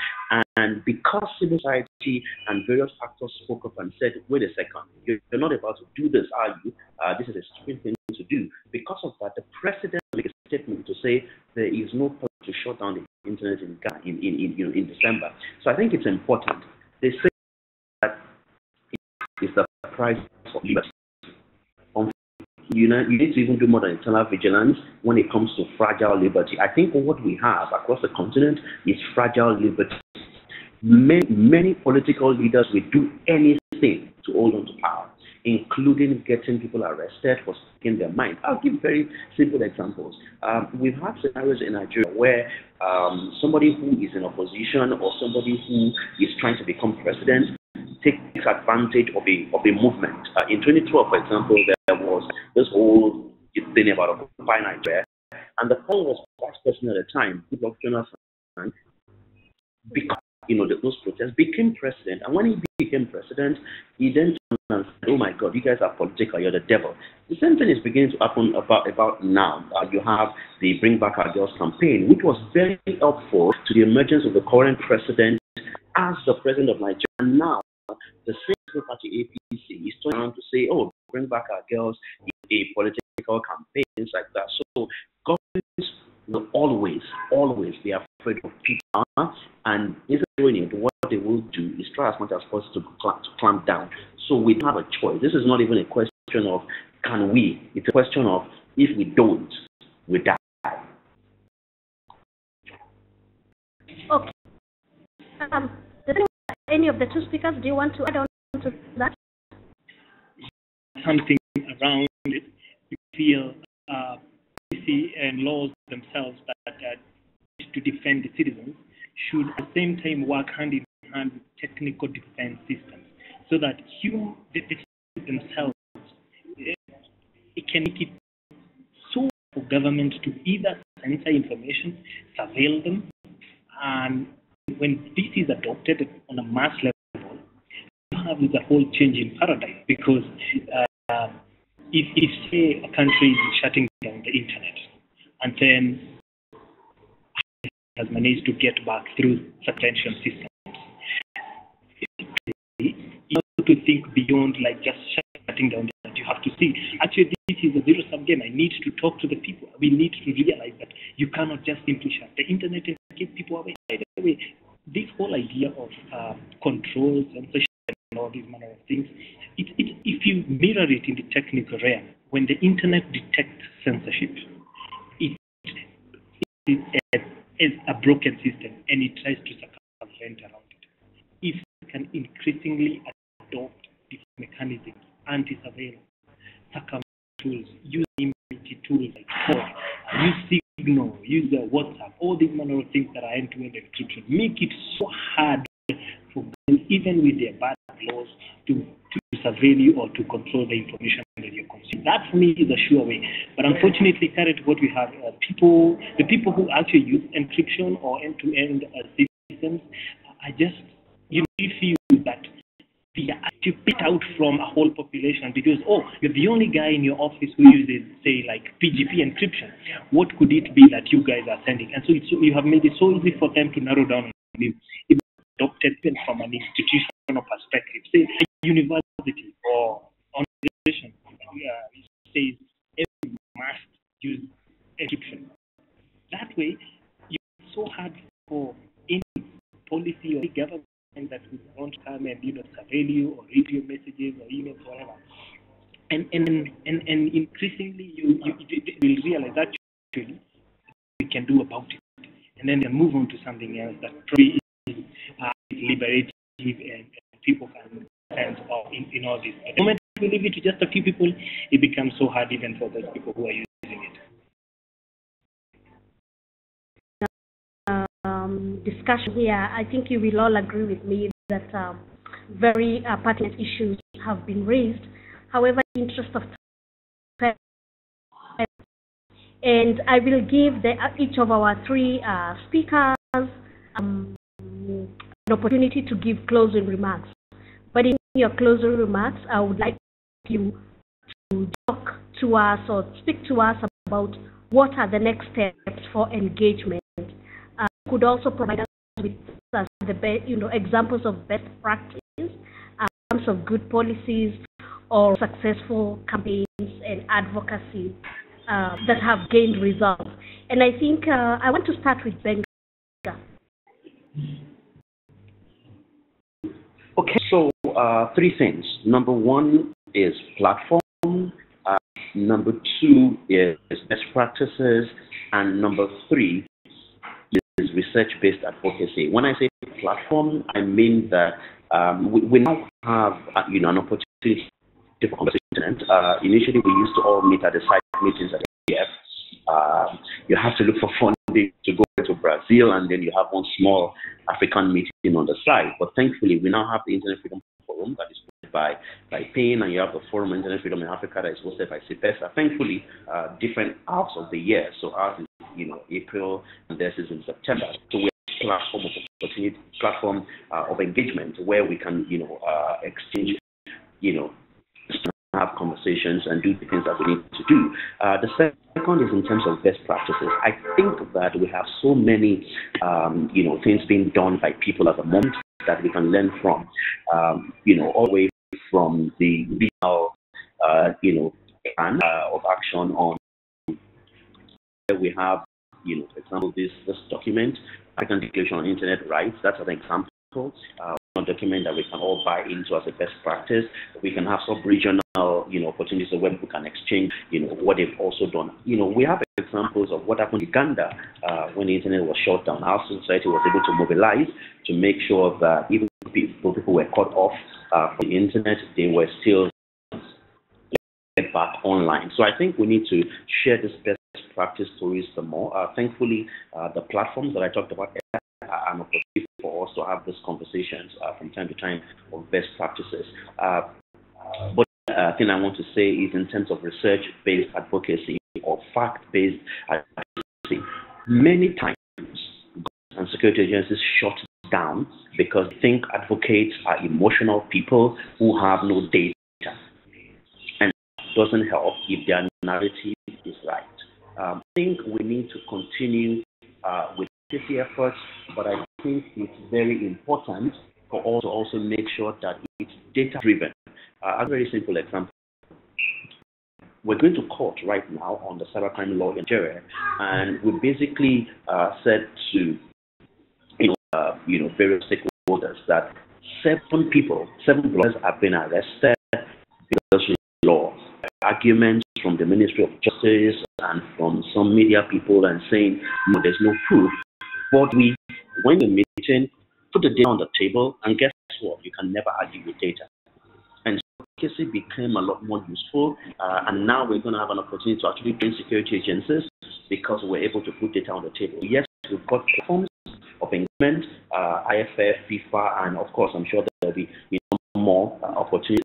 And because civil society and various actors spoke up and said, wait a second, you're not about to do this, are you? Uh, this is a stupid thing to do. Because of that, the president made a statement to say there is no point to shut down the internet in, in, in, you know, in December. So I think it's important. They say it's the price of liberty. You know, you need to even do more than internal vigilance when it comes to fragile liberty. I think what we have across the continent is fragile liberty. Many, many political leaders will do anything to hold on to power including getting people arrested for speaking their mind. I'll give very simple examples. Um, we've had scenarios in Nigeria where um, somebody who is in opposition or somebody who is trying to become president takes advantage of a of a movement. Uh, in 2012, for example, there was this whole thing about Occupy Nigeria. And the Paul was vice president at the time, Goodluck Jonathan, because you know those protests became president. And when he became president, he then turned and said, "Oh my God, you guys are political. You're the devil." The same thing is beginning to happen about about now. Uh, you have the Bring Back Our Girls campaign, which was very helpful to the emergence of the current president as the president of Nigeria. And now the same party APC is turning around to say, "Oh, bring back our girls in a political campaign, things like that." So governments will always, always be afraid of people, and instead of doing it, what they will do is try as much as possible to clamp, to clamp down. So we have a choice. This is not even a question of can we. It's a question of if we don't, we die. Okay. Um, any of the two speakers, do you want to add on to that? Something around it. We feel uh, policy and laws themselves that uh, to defend the citizens should at the same time work hand in hand with technical defense systems so that human the, the themselves it, it can make it so for government to either censor information, surveil them, and when this is adopted on a mass level, you have the whole change in paradigm because uh, if, if say a country is shutting down the internet and then has managed to get back through circumvention systems, you have to think beyond like just shutting down. You have to see, actually, this is a zero sum game. I need to talk to the people. We need to realize that you cannot just simply shut the internet and keep people away. By the way, this whole idea of uh, control, censorship, and all these manner of things, it, it, if you mirror it in the technical realm, when the internet detects censorship, it is a, a broken system and it tries to circumvent around it. If we can increasingly adopt this mechanisms, anti-surveillance, tools, use immunity tools like code, use Signal, use the WhatsApp, all these manner of things that are end-to-end encryption, make it so hard for them, even with their bad laws to, to surveil you or to control the information that you're consuming. That for me is a sure way. But unfortunately, currently what we have, uh, people, the people who actually use encryption or end-to-end uh, systems, I just, you know, feel that they are picked out from a whole population because, oh, you're the only guy in your office who uses, say, like PGP encryption. What could it be that you guys are sending? And so it's, you have made it so easy for them to narrow down on you. If adopted from an institutional perspective, say a university or organization uh, says everyone must use encryption. That way, it's so hard for any policy or government that would come and you know surveil you or read your messages or emails whatever. And and and, and increasingly you, you you will realize that actually we can do about it. And then they move on to something else that probably is uh, liberative and, and people can sense of in, in all this. But the moment we leave it to just a few people, it becomes so hard even for those people who are using it. um, discussion here, I think you will all agree with me that um, very uh, pertinent issues have been raised. However, in the interest of time, and I will give the, uh, each of our three uh, speakers um, an opportunity to give closing remarks. But in your closing remarks, I would like you to talk to us or speak to us about what are the next steps for engagement you could also provide us with us the be- you know examples of best practice uh, terms of good policies or successful campaigns and advocacy uh, that have gained results. And I think uh, I want to start with Gbenga. Okay, so uh, three things. Number one is platform. Uh, number two is best practices, and number three is research-based advocacy. When I say platform, I mean that um, we, we, now have uh, you know an opportunity for conversation. Uh, initially, we used to all meet at the site meetings at IGF. Uh, you have to look for funding to go to Brazil, and then you have one small African meeting on the side. But thankfully, we now have the Internet Freedom Forum that is hosted by, by PIN, and you have the Forum Internet Freedom in Africa that is hosted by CIPESA. Thankfully, uh, different halves of the year. So ours is, you know, April, and theirs is in September. So we have a platform of opportunity, platform uh, of engagement where we can, you know, uh, exchange, you know, have conversations and do the things that we need to do. Uh, the second is in terms of best practices. I think that we have so many, um, you know, things being done by people at the moment that we can learn from, um, you know, all the way from the legal, uh, you know, plan uh, of action on we have, you know, for example, this this document, African Declaration on Internet Rights. That's an example. Uh, document that we can all buy into as a best practice. We can have sub-regional, you know, opportunities where people can exchange, you know, what they've also done. You know, we have examples of what happened in Uganda uh, when the internet was shut down. Our society was able to mobilize to make sure that even people, people were cut off uh, from the internet, they were still get back online. So I think we need to share this best practice some more. Uh, thankfully, uh, the platforms that I talked about are an opportunity for us to have these conversations uh, from time to time of best practices. Uh, but uh, thing I want to say is in terms of research-based advocacy or fact-based advocacy, many times and security agencies shut down because they think advocates are emotional people who have no data. And doesn't help if their narrative is right. Um, I think we need to continue uh, with safety efforts, but I think it's very important for us to also make sure that it's data driven. Uh, a very simple example. We're going to court right now on the cybercrime law in Nigeria, and we basically uh, said to you know, uh, you know various stakeholders that seven people, seven bloggers have been arrested because of law. Arguments from the Ministry of Justice and from some media people and saying no, there's no proof. But we, when the meeting, put the data on the table, and guess what? You can never argue with data. And so advocacy became a lot more useful, uh, and now we're going to have an opportunity to actually train security agencies because we're able to put data on the table. Yes, we've got platforms of engagement, uh, IFF, FIFA, and of course, I'm sure there will be you know, more uh, opportunities.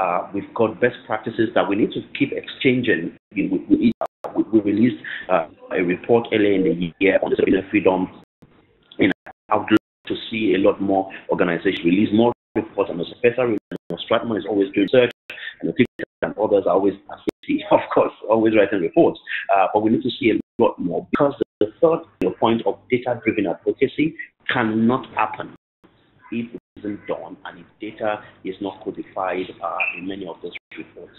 Uh, we've got best practices that we need to keep exchanging. We, we, we released uh, a report earlier in the year on the freedom. I would like to see a lot more organizations release more reports the special Stratman is always doing research, and the and others are always, of course, always writing reports. Uh, but we need to see a lot more because the, the third point of data-driven advocacy cannot happen if isn't done and if data is not codified uh, in many of those reports.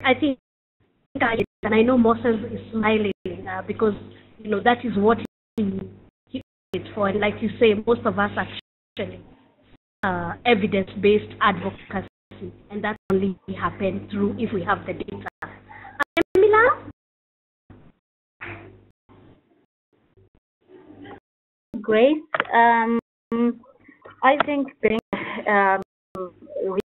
I think, and I know Moses is smiling uh, because you know that is what he, he for. And like you say, most of us are actually uh, evidence-based advocacy, and that only happen through if we have the data. Uh, Emilar? Great. Um, I think um,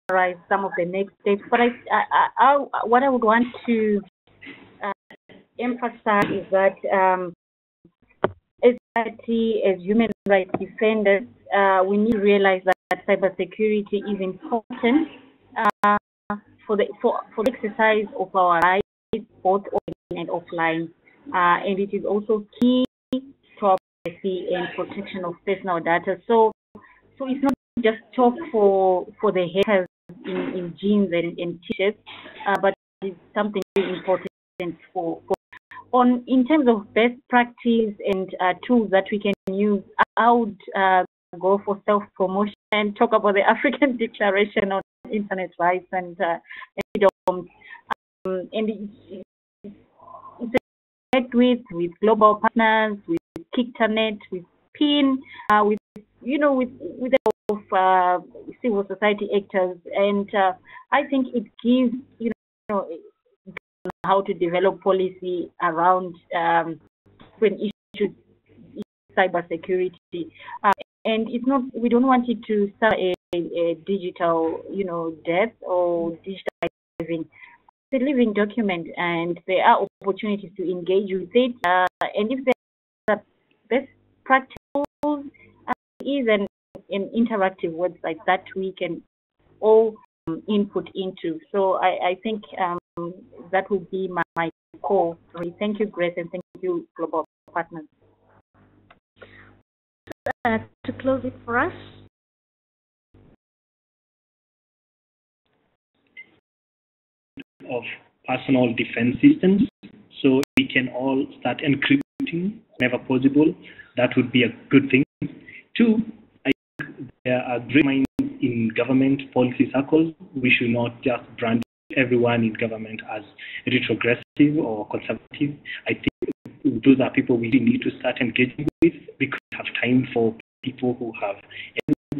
summarize some of the next steps, but I, I, I, what I would want to uh, emphasize is that um, as as human rights defenders, uh, we need to realize that, that cybersecurity is important uh, for the for, for the exercise of our rights, both online and offline, uh, and it is also key to our privacy and protection of personal data. So, so it's not just talk for for the hackers in, in jeans and, and t-shirts, uh, but it's something very important for, for on in terms of best practice and uh, tools that we can use. I would uh, go for self promotion and talk about the African Declaration on Internet Rights and uh, freedoms. Um, and it's, it's with with global partners, with KICTANet, with PIN, uh, with you know with with of uh, civil society actors, and uh, I think it gives you know how to develop policy around um, when issues cybersecurity. Uh, and it's not we don't want it to start a, a digital you know death or digital living. It's a living document, and there are opportunities to engage with it. Uh, and if there best practices, uh, is an an interactive website that we can all um, input into. So I, I think um, that would be my, my call. Thank you, Grace, and thank you, Global Partners. Uh, to close it for us. Of personal defense systems, so we can all start encrypting whenever possible. That would be a good thing. Two, I think there are great minds in government policy circles. We should not just brand everyone in government as retrogressive or conservative. I think those are people we need to start engaging with because we have time for people who have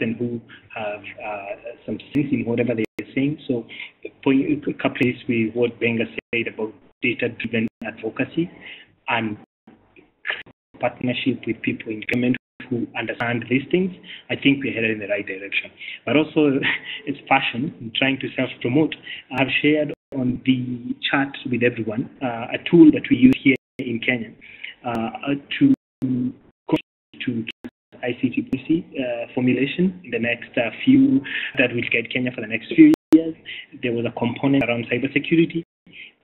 and who have uh, some sense in whatever they're saying. So, a couple with what Gbenga said about data-driven advocacy and partnership with people in government who understand these things, I think we're headed in the right direction. But also, it's passion in trying to self-promote. I've shared on the chat with everyone uh, a tool that we use here in Kenya uh, to to ICT policy uh, formulation in the next uh, few that will guide Kenya for the next few years. There was a component around cybersecurity,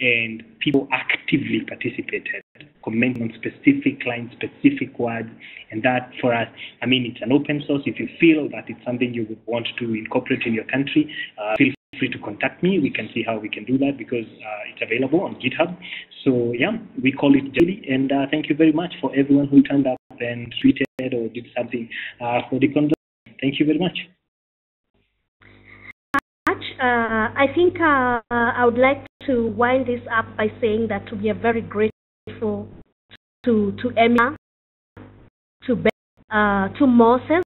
and people actively participated, commenting on specific client specific words. And that for us, I mean, it's an open source. If you feel that it's something you would want to incorporate in your country, uh, feel free to contact me. We can see how we can do that because uh, it's available on GitHub. So yeah, we call it Jelly. And uh, thank you very much for everyone who turned up and tweeted or did something uh, for the conversation. Thank you very much. Uh, I think uh, I would like to wind this up by saying that we are very grateful to to Emma, to uh, to Moses,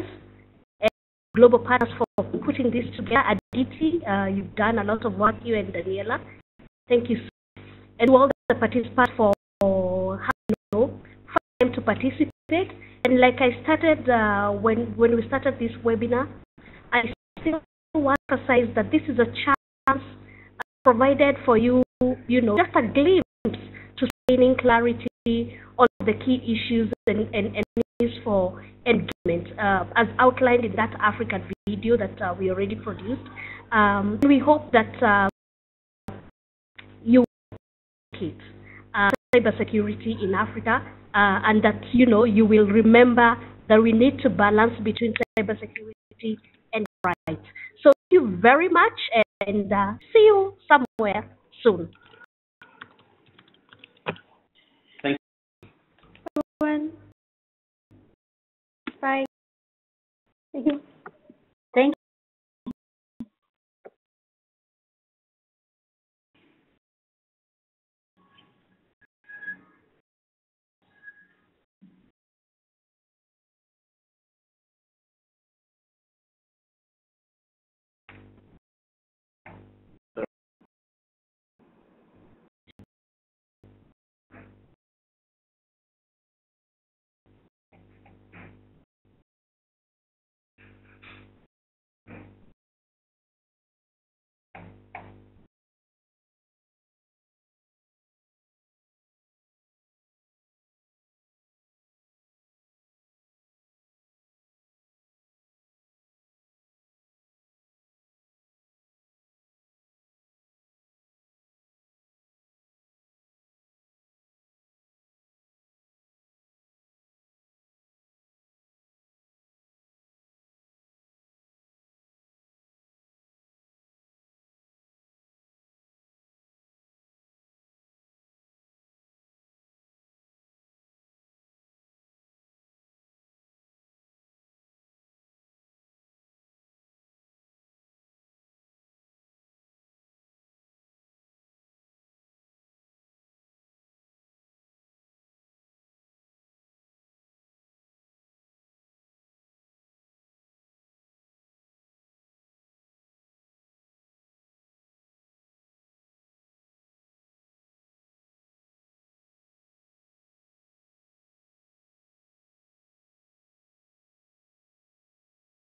and Global Partners for putting this together. Aditi, uh, you've done a lot of work, you and Daniela. Thank you. And all the participants for, for having time to participate. And like I started uh, when when we started this webinar, I still emphasize that this is a chance provided for you, you know, just a glimpse to gaining clarity on the key issues and, and, and needs for engagement, uh, as outlined in that African video that uh, we already produced. Um, we hope that uh, you it uh, cybersecurity in Africa, uh, and that you know you will remember that we need to balance between cybersecurity and rights. So thank you very much, and uh, see you somewhere soon. Thank you. Bye. Thank you.